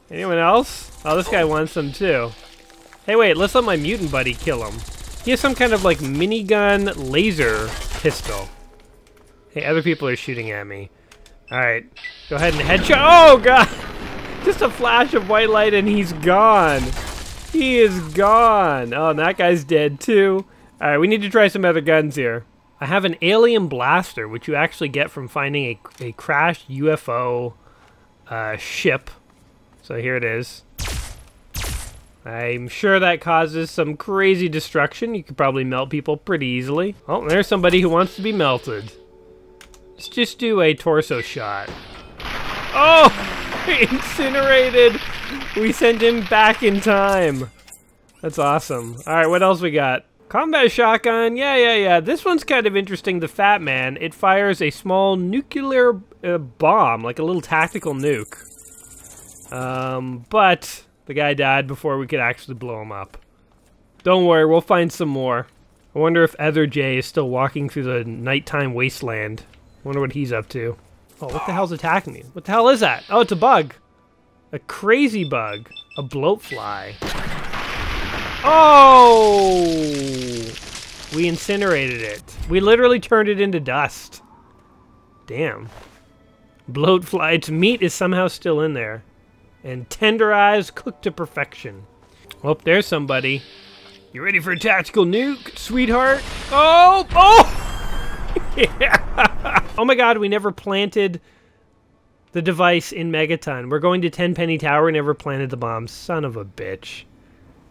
Anyone else? Oh, this guy wants some too. Hey, wait, let's let my mutant buddy kill him. He has some kind of like minigun laser pistol. Hey, other people are shooting at me. Alright, go ahead and headshot. Oh, God! Just a flash of white light and he's gone. He is gone. Oh, and that guy's dead too. Alright, we need to try some other guns here. I have an alien blaster, which you actually get from finding a, a crashed UFO uh, ship. So here it is. I'm sure that causes some crazy destruction. You could probably melt people pretty easily. Oh, there's somebody who wants to be melted. Let's just do a torso shot. Oh! Incinerated! We sent him back in time. That's awesome. Alright, what else we got? Combat shotgun, yeah, yeah, yeah. This one's kind of interesting. The Fat Man. It fires a small nuclear uh, bomb, like a little tactical nuke. Um, but the guy died before we could actually blow him up. Don't worry, we'll find some more. I wonder if Ether J is still walking through the nighttime wasteland. Wonder what he's up to. Oh, what the hell's attacking me? What the hell is that? Oh, it's a bug. A crazy bug. A bloatfly. Oh! We incinerated it. We literally turned it into dust. Damn. Bloatfly. Its meat is somehow still in there. And tenderized, cooked to perfection. Oh, there's somebody. You ready for a tactical nuke, sweetheart? Oh! Oh! Yeah. Oh my god, we never planted the device in Megaton. We're going to Tenpenny Tower, never planted the bomb. Son of a bitch.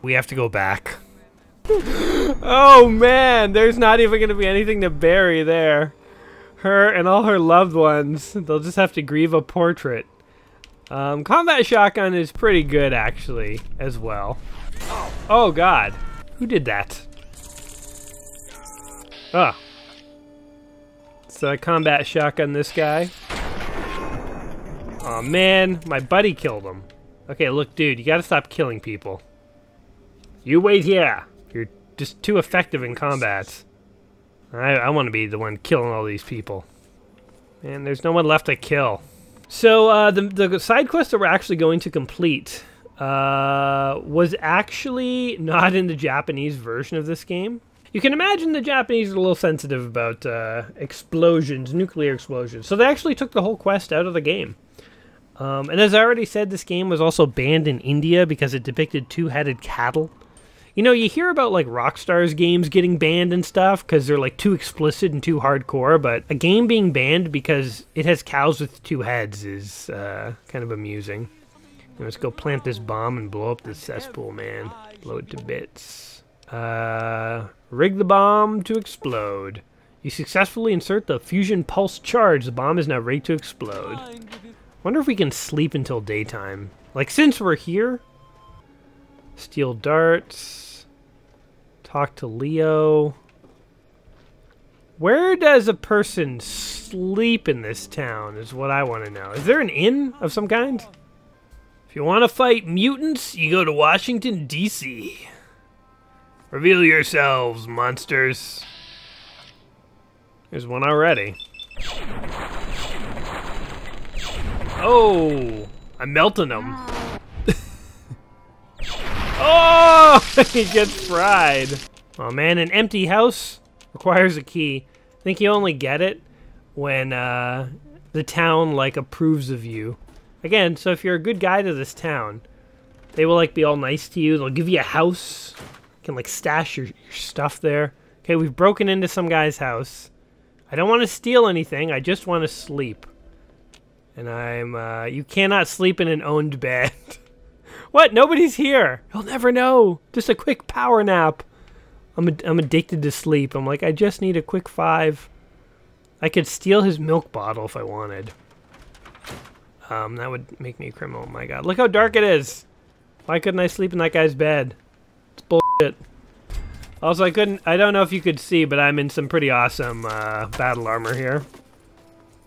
We have to go back. oh man, there's not even going to be anything to bury there. Her and all her loved ones, they'll just have to grieve a portrait. Um, combat shotgun is pretty good, actually, as well. Oh god, who did that? Oh, I combat shotgun this guy. oh, man, my buddy killed him. Okay, look, dude, you gotta stop killing people. You wait here. You're just too effective in combat. I, I want to be the one killing all these people. And there's no one left to kill. So uh, the, the side quest that we're actually going to complete uh, was actually not in the Japanese version of this game. You can imagine the Japanese are a little sensitive about uh, explosions, nuclear explosions. So they actually took the whole quest out of the game. Um, and as I already said, this game was also banned in India because it depicted two-headed cattle. You know, you hear about like Rockstar's games getting banned and stuff because they're like too explicit and too hardcore, but a game being banned because it has cows with two heads is uh, kind of amusing. Let's go plant this bomb and blow up this cesspool, man. Blow it to bits. Uh, rig the bomb to explode. You successfully insert the fusion pulse charge. The bomb is now ready to explode. Wonder if we can sleep until daytime. Like, since we're here... Steal darts. Talk to Leo. Where does a person sleep in this town is what I want to know. Is there an inn of some kind? If you want to fight mutants, you go to Washington, D.C. Reveal yourselves, monsters. There's one already. Oh, I'm melting them. oh, he gets fried. Oh man, an empty house requires a key. I think you only get it when uh, the town like approves of you. Again, so if you're a good guy to this town, they will like be all nice to you. They'll give you a house. Can like stash your, your stuff there. Okay, we've broken into some guy's house. I don't want to steal anything. I just want to sleep. And I'm, uh, you cannot sleep in an owned bed. what? Nobody's here. You'll never know. Just a quick power nap. I'm, ad I'm addicted to sleep. I'm like, I just need a quick five. I could steal his milk bottle if I wanted. Um, that would make me a criminal. Oh my god. Look how dark it is. Why couldn't I sleep in that guy's bed? Bullshit. Also, I couldn't, I don't know if you could see, but I'm in some pretty awesome uh, battle armor here.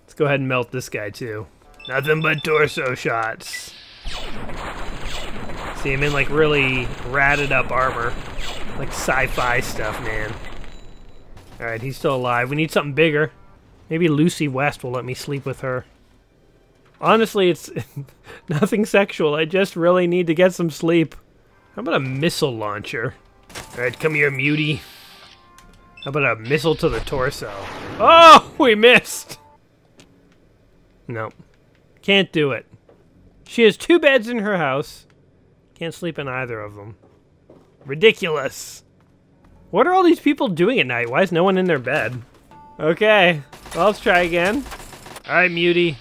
Let's go ahead and melt this guy too. Nothing but torso shots. See, I'm in like really ratted up armor. Like sci-fi stuff, man. Alright, he's still alive. We need something bigger. Maybe Lucy West will let me sleep with her. Honestly, it's nothing sexual. I just really need to get some sleep. How about a missile launcher? Alright, come here, mutie. How about a missile to the torso? Oh, we missed! Nope. Can't do it. She has two beds in her house. Can't sleep in either of them. Ridiculous. What are all these people doing at night? Why is no one in their bed? Okay, well, let's try again. Alright, mutie.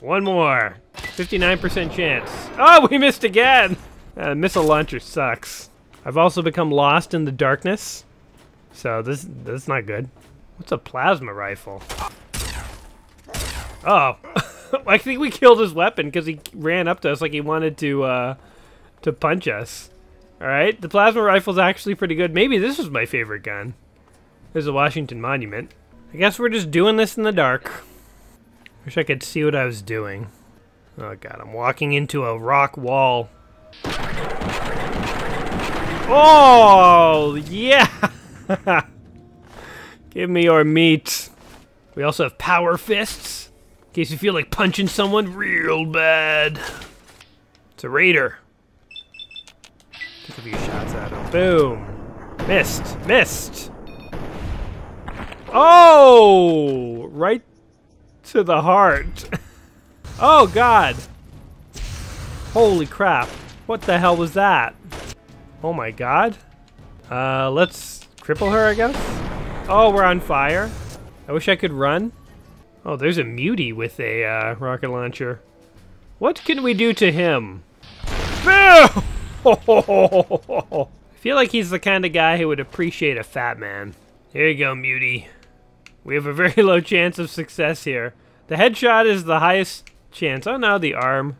One more. 59% chance. Oh, we missed again! Uh, missile launcher sucks. I've also become lost in the darkness. So this, this is not good. What's a plasma rifle? Oh. I think we killed his weapon because he ran up to us like he wanted to, uh, to punch us. Alright, the plasma rifle's actually pretty good. Maybe this was my favorite gun. There's a Washington Monument. I guess we're just doing this in the dark. Wish I could see what I was doing. Oh god, I'm walking into a rock wall. Oh, yeah! Give me your meat. We also have power fists. In case you feel like punching someone real bad. It's a raider. Take a few shots at him. Boom. Missed. Missed. Oh! Right to the heart. oh, God. Holy crap. What the hell was that? Oh, my God. Uh, let's cripple her, I guess? Oh, we're on fire. I wish I could run. Oh, there's a mutie with a uh, rocket launcher. What can we do to him? I feel like he's the kind of guy who would appreciate a fat man. Here you go, mutie. We have a very low chance of success here. The headshot is the highest chance. Oh, no, the arm.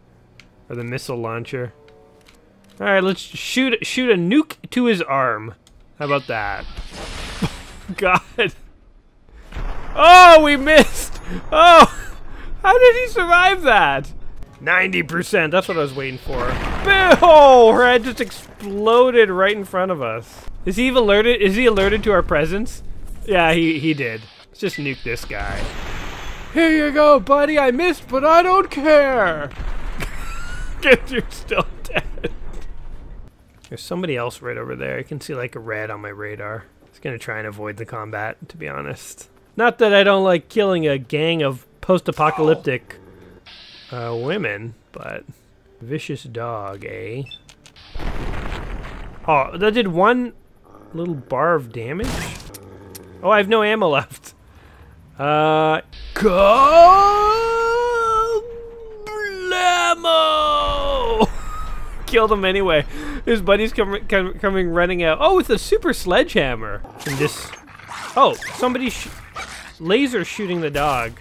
Or the missile launcher. Alright, let's shoot shoot a nuke to his arm. How about that? God. Oh, we missed! Oh! How did he survive that? 90%, that's what I was waiting for. Oh, her head just exploded right in front of us. Is he alerted? Is he alerted to our presence? Yeah, he, he did. Let's just nuke this guy. Here you go, buddy. I missed, but I don't care. Get still dead. There's somebody else right over there. I can see like a red on my radar. I was gonna try and avoid the combat, to be honest. Not that I don't like killing a gang of post-apocalyptic uh, women, but vicious dog, eh? Oh, that did one little bar of damage? Oh, I have no ammo left. Uh, Kablamo! Killed him anyway. His buddy's com com coming running out. Oh, with a super sledgehammer. And this. Oh, somebody sh laser shooting the dog.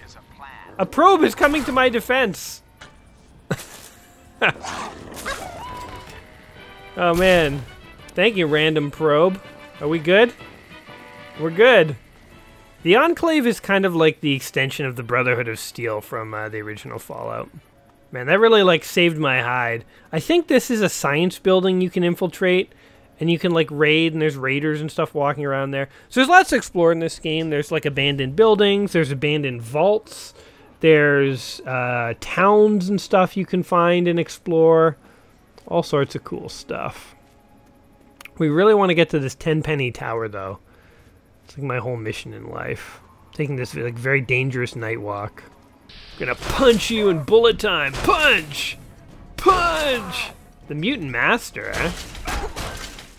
A probe is coming to my defense. oh man. Thank you, random probe. Are we good? We're good. The Enclave is kind of like the extension of the Brotherhood of Steel from uh, the original Fallout. Man, that really like saved my hide. I think this is a science building you can infiltrate and you can like raid and there's raiders and stuff walking around there. So there's lots to explore in this game. There's like abandoned buildings, there's abandoned vaults, there's uh, towns and stuff you can find and explore. All sorts of cool stuff. We really want to get to this Tenpenny Tower though. It's like my whole mission in life. Taking this like very dangerous night walk. Gonna punch you in bullet time. Punch! Punch! The mutant master, eh?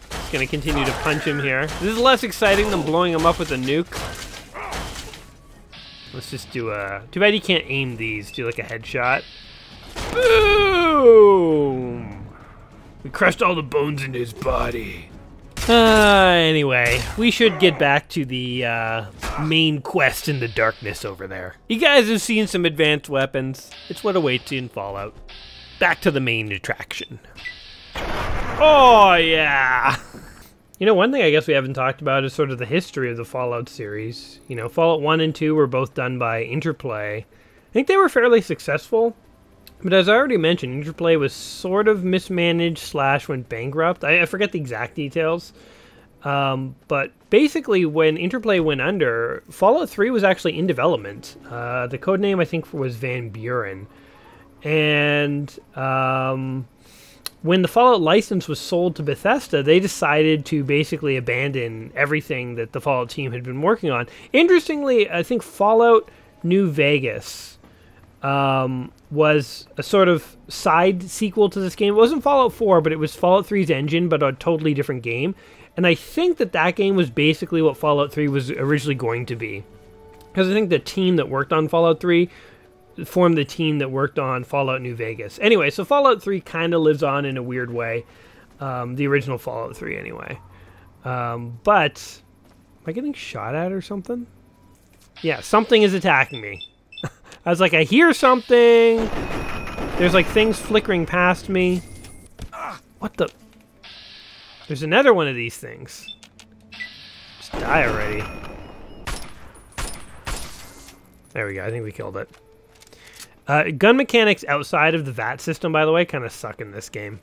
Just gonna continue to punch him here. This is less exciting than blowing him up with a nuke. Let's just do a... Too bad you can't aim these. Do like a headshot. Boom! We crushed all the bones in his body. Uh, anyway, we should get back to the uh, main quest in the darkness over there. You guys have seen some advanced weapons. It's what awaits you in Fallout. Back to the main attraction. Oh, yeah! You know, one thing I guess we haven't talked about is sort of the history of the Fallout series. You know, Fallout 1 and 2 were both done by Interplay. I think they were fairly successful. But as I already mentioned, Interplay was sort of mismanaged slash went bankrupt. I, I forget the exact details. Um, but basically, when Interplay went under, Fallout 3 was actually in development. Uh, the code name, I think, was Van Buren. And um, when the Fallout license was sold to Bethesda, they decided to basically abandon everything that the Fallout team had been working on. Interestingly, I think Fallout New Vegas um, was a sort of side sequel to this game. It wasn't Fallout 4, but it was Fallout 3's engine, but a totally different game. And I think that that game was basically what Fallout 3 was originally going to be. Because I think the team that worked on Fallout 3 formed the team that worked on Fallout New Vegas. Anyway, so Fallout 3 kind of lives on in a weird way. Um, the original Fallout 3, anyway. Um, but, am I getting shot at or something? Yeah, something is attacking me. I was like, I hear something. There's like things flickering past me. What the? There's another one of these things. Just die already. There we go. I think we killed it. Uh, gun mechanics outside of the VATS system, by the way, kind of suck in this game.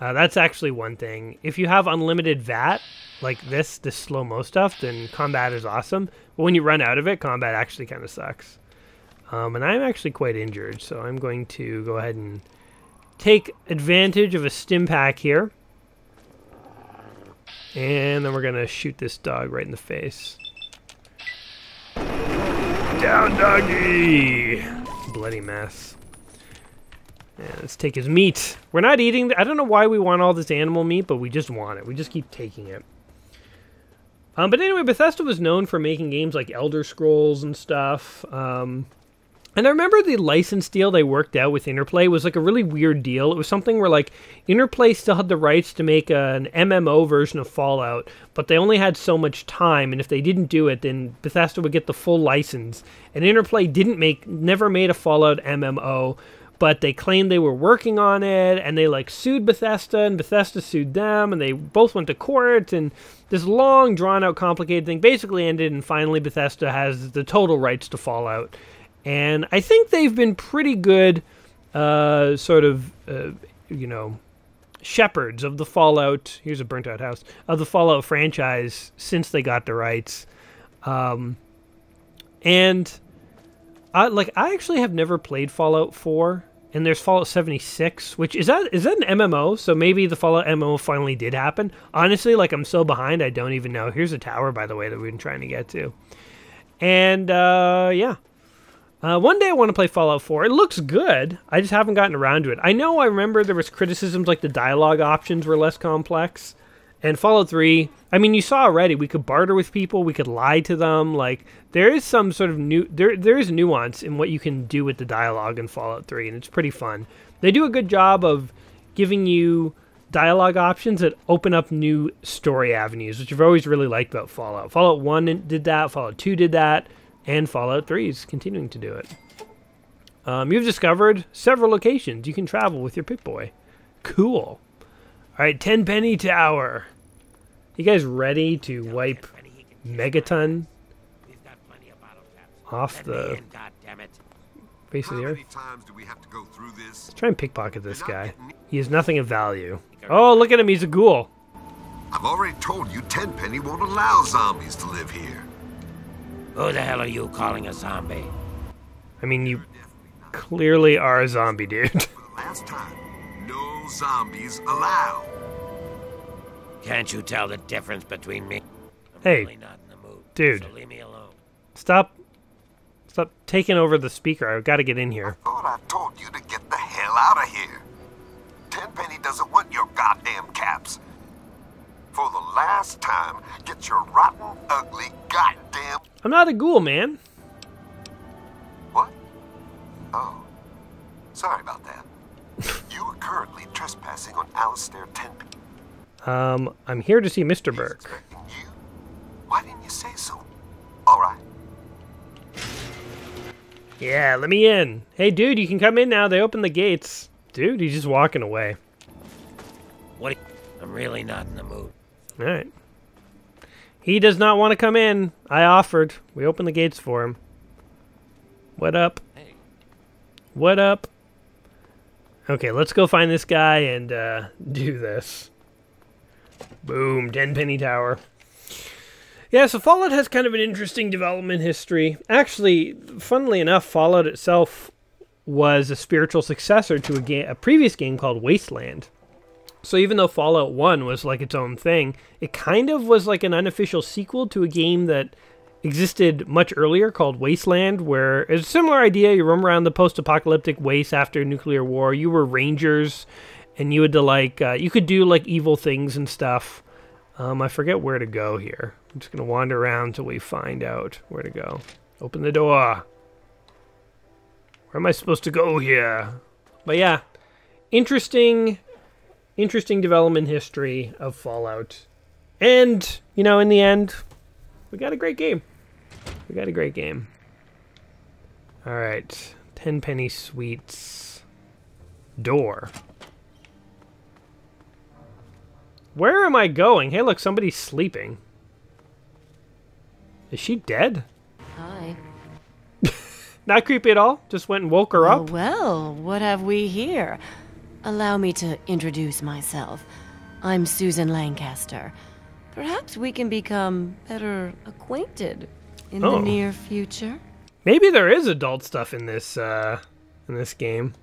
Uh, that's actually one thing. If you have unlimited VATS, like this, this slow-mo stuff, then combat is awesome. But when you run out of it, combat actually kind of sucks. Um, and I'm actually quite injured, so I'm going to go ahead and take advantage of a Stimpak here. And then we're going to shoot this dog right in the face. Down, doggy! Bloody mess. Yeah, let's take his meat. We're not eating... I don't know why we want all this animal meat, but we just want it. We just keep taking it. Um, but anyway, Bethesda was known for making games like Elder Scrolls and stuff. Um, and I remember the license deal they worked out with Interplay was like a really weird deal. It was something where like Interplay still had the rights to make an MMO version of Fallout, but they only had so much time, and if they didn't do it, then Bethesda would get the full license. And Interplay didn't make, never made a Fallout MMO, but they claimed they were working on it, and they like sued Bethesda, and Bethesda sued them, and they both went to court, and this long, drawn out, complicated thing basically ended, and finally Bethesda has the total rights to Fallout and I think they've been pretty good, uh, sort of, uh, you know, shepherds of the Fallout. Here's a burnt out house of the Fallout franchise since they got the rights, um, and I like I actually have never played Fallout Four. And there's Fallout 76, which is that is that an MMO? So maybe the Fallout MMO finally did happen. Honestly, like I'm so behind, I don't even know. Here's a tower, by the way, that we've been trying to get to. And uh, yeah, uh, one day I want to play Fallout 4. It looks good. I just haven't gotten around to it. I know I remember there was criticisms like the dialogue options were less complex. And Fallout 3, I mean, you saw already, we could barter with people, we could lie to them. Like, there is some sort of new, there, there is nuance in what you can do with the dialogue in Fallout 3, and it's pretty fun. They do a good job of giving you dialogue options that open up new story avenues, which I've always really liked about Fallout. Fallout 1 did that, Fallout 2 did that and Fallout 3 is continuing to do it. Um, you've discovered several locations you can travel with your Pip-Boy. Cool. Alright, Tenpenny Tower. You guys ready to wipe Megaton off the Face of the earth. times do we have to go through this? Let's try and pickpocket this guy. He has nothing of value. Oh, look at him. He's a ghoul. I've already told you Tenpenny won't allow zombies to live here. Who the hell are you calling a zombie? I mean, you clearly are a zombie, dude. Last time, no zombies allowed. Can't you tell the difference between me? Hey, dude. Leave me alone. Stop. Stop taking over the speaker. I've got to get in here. Thought I told you to get the hell out of here. Tenpenny doesn't want your goddamn caps. For the last time, get your rotten, ugly, goddamn. I'm not a ghoul, man. What? Oh, sorry about that. you are currently trespassing on Alistair Tenpenny. Um, I'm here to see Mr. Burke. You? Why didn't you say so? All right. Yeah, let me in. Hey, dude, you can come in now. They opened the gates. Dude, he's just walking away. What? I'm really not in the mood. All right. He does not want to come in. I offered. We opened the gates for him. What up? What up? Okay, let's go find this guy and uh, do this. Boom, Tenpenny Tower. Yeah, so Fallout has kind of an interesting development history. Actually, funnily enough, Fallout itself was a spiritual successor to a, a previous game called Wasteland. So even though Fallout 1 was like its own thing, it kind of was like an unofficial sequel to a game that existed much earlier called Wasteland, where it's a similar idea. You roam around the post-apocalyptic waste after nuclear war. You were rangers, and you had to like uh, you could do like evil things and stuff. Um, I forget where to go here. I'm just gonna wander around until we find out where to go. Open the door. Where am I supposed to go here? But yeah, interesting, interesting development history of Fallout. And, you know, in the end, we got a great game. We got a great game. Alright. Tenpenny Sweets. Door. Where am I going? Hey, look, somebody's sleeping. Is she dead? Hi. Not creepy at all. Just went and woke her up. Oh, well, what have we here? Allow me to introduce myself. I'm Susan Lancaster. Perhaps we can become better acquainted in Oh. the near future. Maybe there is adult stuff in this uh in this game.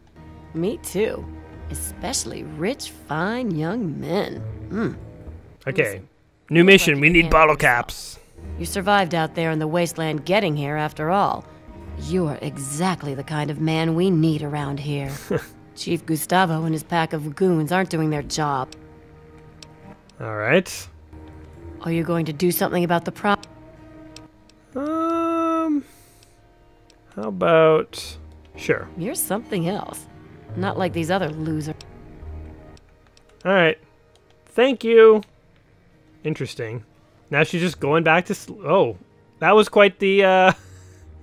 Me too. Especially rich, fine young men. Mm. Okay. New mission. We need bottle caps. You survived out there in the wasteland getting here after all. You're exactly the kind of man we need around here. Chief Gustavo and his pack of goons aren't doing their job. All right. Are you going to do something about the problem? Um How about Sure. You're something else. Not like these other losers. All right. Thank you. Interesting. Now she's just going back to Oh, that was quite the uh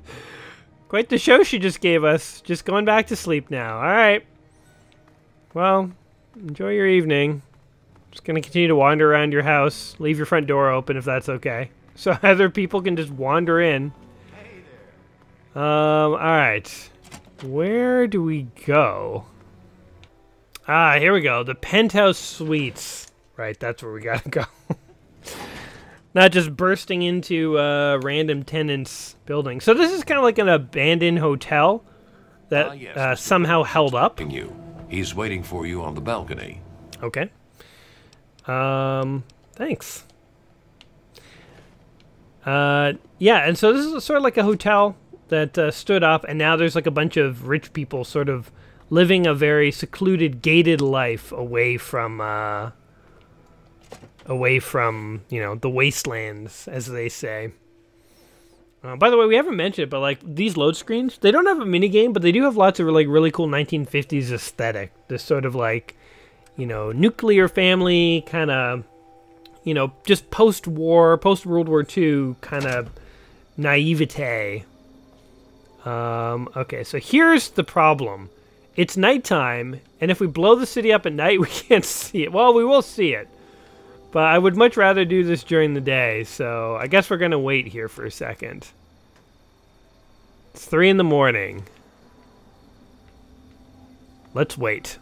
quite the show she just gave us. Just going back to sleep now. All right. Well, enjoy your evening. Just going to continue to wander around your house. Leave your front door open if that's okay. So other people can just wander in. Um, all right. Where do we go? Ah, here we go. The penthouse suites. Right, that's where we gotta go. Not just bursting into uh, random tenants' buildings. So this is kind of like an abandoned hotel that Ah, yes, uh, somehow held up. You. He's waiting for you on the balcony. Okay. Um, thanks. Uh, yeah, and so this is sort of like a hotel that uh, stood up, and now there's like a bunch of rich people sort of living a very secluded, gated life away from, uh, away from you know the wastelands, as they say. Uh, by the way, we haven't mentioned it, but like these load screens, they don't have a mini game, but they do have lots of like really cool 1950s aesthetic. This sort of like, you know, nuclear family kind of, you know, just post-war, post-World War II kind of naivete. Um, okay, so here's the problem. It's nighttime, and if we blow the city up at night, we can't see it. Well, we will see it. But I would much rather do this during the day, so I guess we're going to wait here for a second. It's 3 in the morning. Let's wait.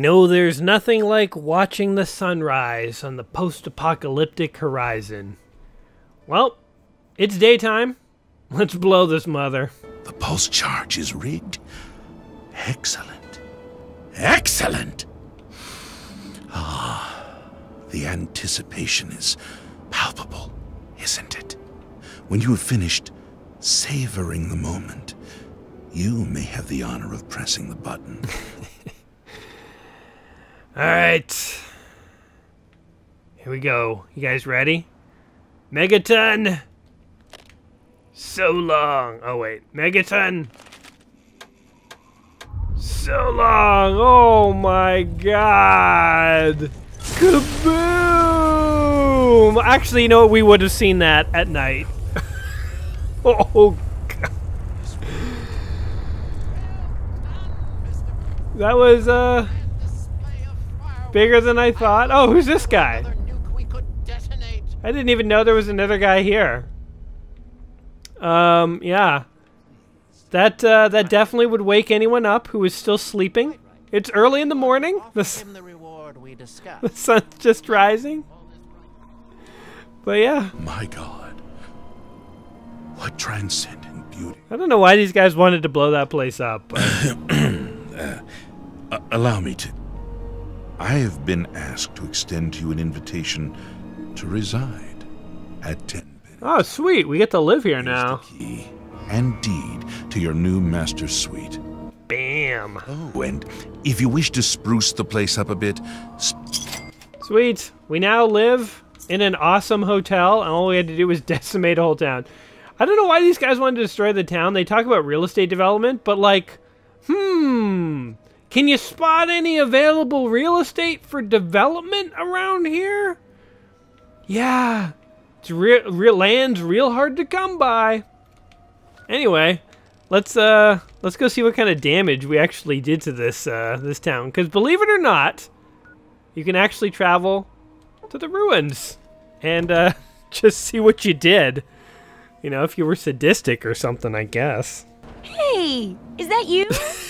You know, there's nothing like watching the sunrise on the post apocalyptic horizon. Well, it's daytime. Let's blow this mother. The pulse charge is rigged. Excellent. Excellent! Ah, the anticipation is palpable, isn't it? When you have finished savoring the moment, you may have the honor of pressing the button. All right. Here we go. You guys ready? Megaton. So long. Oh, wait. Megaton. So long. Oh, my God. Kaboom. Actually, you know what? We would have seen that at night. oh, God. That was, uh... Bigger than I thought. Oh, who's this guy? I didn't even know there was another guy here. Um, yeah. That uh, that definitely would wake anyone up who is still sleeping. It's early in the morning. The, the sun's just rising. But yeah. My God. What transcendent beauty. I don't know why these guys wanted to blow that place up. uh, allow me to I have been asked to extend to you an invitation to reside at Tenpenny. Oh, sweet. We get to live here Here's now. Key and deed to your new master's suite. Bam. Oh, and if you wish to spruce the place up a bit, Sweet. We now live in an awesome hotel, and all we had to do was decimate a whole town. I don't know why these guys wanted to destroy the town. They talk about real estate development, but like, hmm, can you spot any available real estate for development around here? Yeah, it's real, real land's real hard to come by. Anyway, let's uh let's go see what kind of damage we actually did to this uh this town. Because believe it or not, you can actually travel to the ruins and uh, just see what you did. You know, if you were sadistic or something, I guess. Hey, is that you?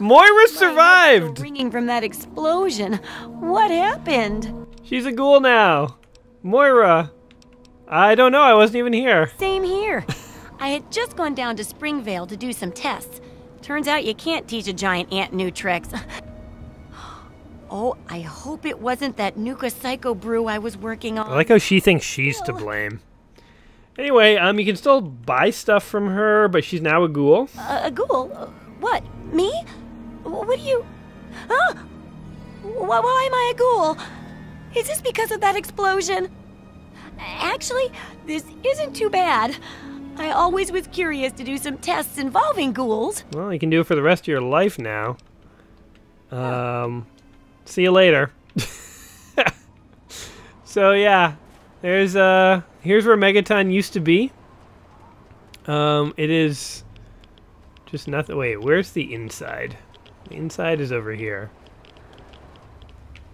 Moira survived. Ringing from that explosion. What happened? She's a ghoul now. Moira. I don't know. I wasn't even here. Same here. I had just gone down to Springvale to do some tests. Turns out you can't teach a giant ant new tricks. Oh, I hope it wasn't that Nuka Psycho brew I was working on. I like how she thinks she's to blame. Anyway, um, you can still buy stuff from her, but she's now a ghoul. Uh, a ghoul? What? Me? What do you? Huh? Why, why am I a ghoul? Is this because of that explosion? Actually, this isn't too bad. I always was curious to do some tests involving ghouls. Well, you can do it for the rest of your life now. Um, see you later. so yeah, there's uh, here's where Megaton used to be. Um, it is just nothing. Wait, where's the inside? The inside is over here.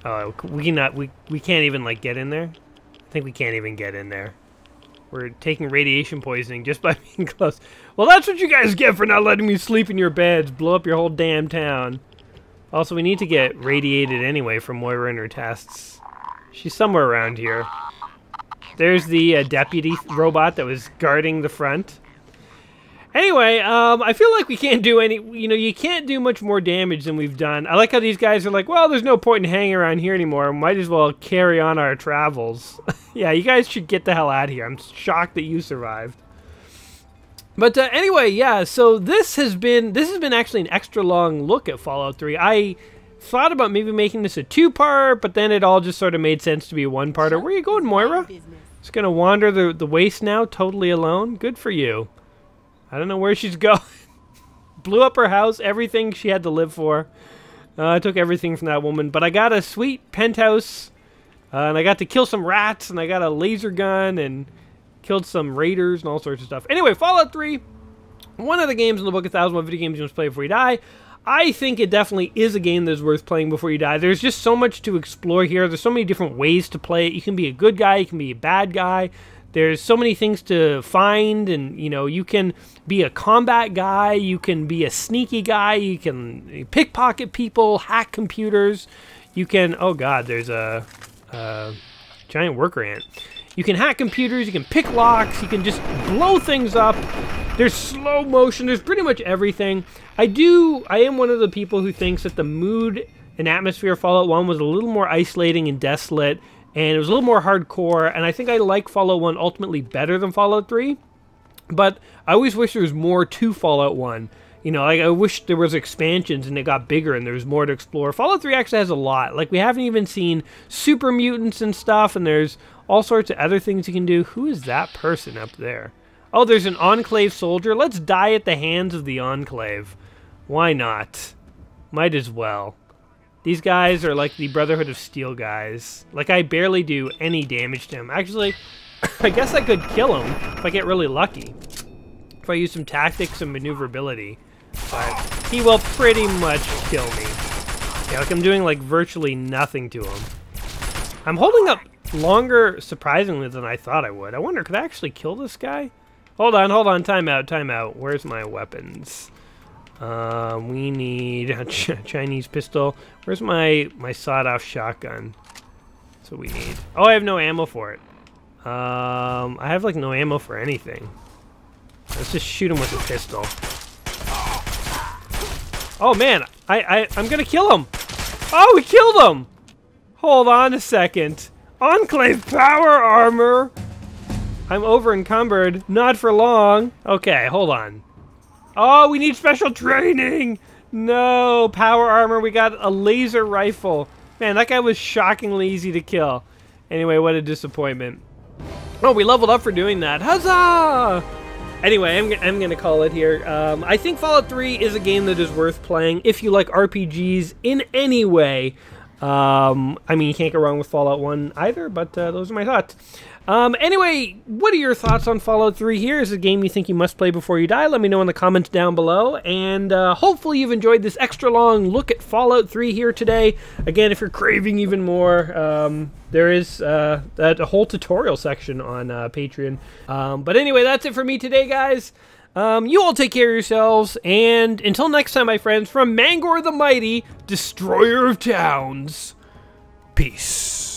Oh, we cannot. We we can't even like get in there. I think we can't even get in there. We're taking radiation poisoning just by being close. Well, that's what you guys get for not letting me sleep in your beds. Blow up your whole damn town. Also, we need to get radiated anyway from Moira and her tests. She's somewhere around here. There's the uh, deputy robot that was guarding the front. Anyway, um, I feel like we can't do any, you know, you can't do much more damage than we've done. I like how these guys are like, well, there's no point in hanging around here anymore. Might as well carry on our travels. yeah, you guys should get the hell out of here. I'm shocked that you survived. But uh, anyway, yeah, so this has been, this has been actually an extra long look at Fallout 3. I thought about maybe making this a two-part, but then it all just sort of made sense to be a one-parter. Where are you going, Moira? Just gonna wander the, the waste now, totally alone? Good for you. I don't know where she's going. blew up her house, everything she had to live for. Uh, I took everything from that woman, but I got a sweet penthouse, uh, and I got to kill some rats, and I got a laser gun, and killed some raiders and all sorts of stuff. Anyway, Fallout 3, one of the games in the book, A Thousand One Video Games You Must Play Before You Die. I think it definitely is a game that's worth playing before you die. There's just so much to explore here. There's so many different ways to play it. You can be a good guy, you can be a bad guy. There's so many things to find, and you know, you can be a combat guy, you can be a sneaky guy, you can pickpocket people, hack computers. You can, oh god, there's a, a giant worker ant. You can hack computers, you can pick locks, you can just blow things up. There's slow motion, there's pretty much everything. I do, I am one of the people who thinks that the mood and atmosphere of Fallout 1 was a little more isolating and desolate, and it was a little more hardcore, and I think I like Fallout 1 ultimately better than Fallout 3. But I always wish there was more to Fallout 1. You know, like I wish there was expansions and it got bigger and there was more to explore. Fallout 3 actually has a lot. Like we haven't even seen super mutants and stuff, and there's all sorts of other things you can do. Who is that person up there? Oh, there's an Enclave soldier. Let's die at the hands of the Enclave. Why not? Might as well. These guys are like the Brotherhood of Steel guys. Like, I barely do any damage to him. Actually, I guess I could kill him if I get really lucky. If I use some tactics and maneuverability. But he will pretty much kill me. Yeah, like I'm doing like virtually nothing to him. I'm holding up longer, surprisingly, than I thought I would. I wonder, could I actually kill this guy? Hold on, hold on, time out, time out. Where's my weapons? Uh, we need a ch Chinese pistol. Where's my, my sawed-off shotgun? That's what we need. Oh, I have no ammo for it. Um, I have, like, no ammo for anything. Let's just shoot him with a pistol. Oh, man. I, I, I'm gonna kill him. Oh, we killed him! Hold on a second. Enclave power armor! I'm over encumbered. Not for long. Okay, hold on. Oh, we need special training! No, power armor. We got a laser rifle. Man, that guy was shockingly easy to kill. Anyway, what a disappointment. Oh, we leveled up for doing that. Huzzah! Anyway, I'm, I'm going to call it here. Um, I think Fallout 3 is a game that is worth playing if you like RPGs in any way. Um, I mean, you can't go wrong with Fallout 1 either, but uh, those are my thoughts. Um, anyway, what are your thoughts on Fallout 3 here? Is it a game you think you must play before you die? Let me know in the comments down below. And uh, hopefully you've enjoyed this extra long look at Fallout 3 here today. Again, if you're craving even more, um, there is uh, a whole tutorial section on uh, Patreon. Um, but anyway, that's it for me today, guys. Um, you all take care of yourselves, and until next time, my friends, from Mangor the Mighty, Destroyer of Towns, peace.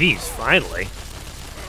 Jeez, finally.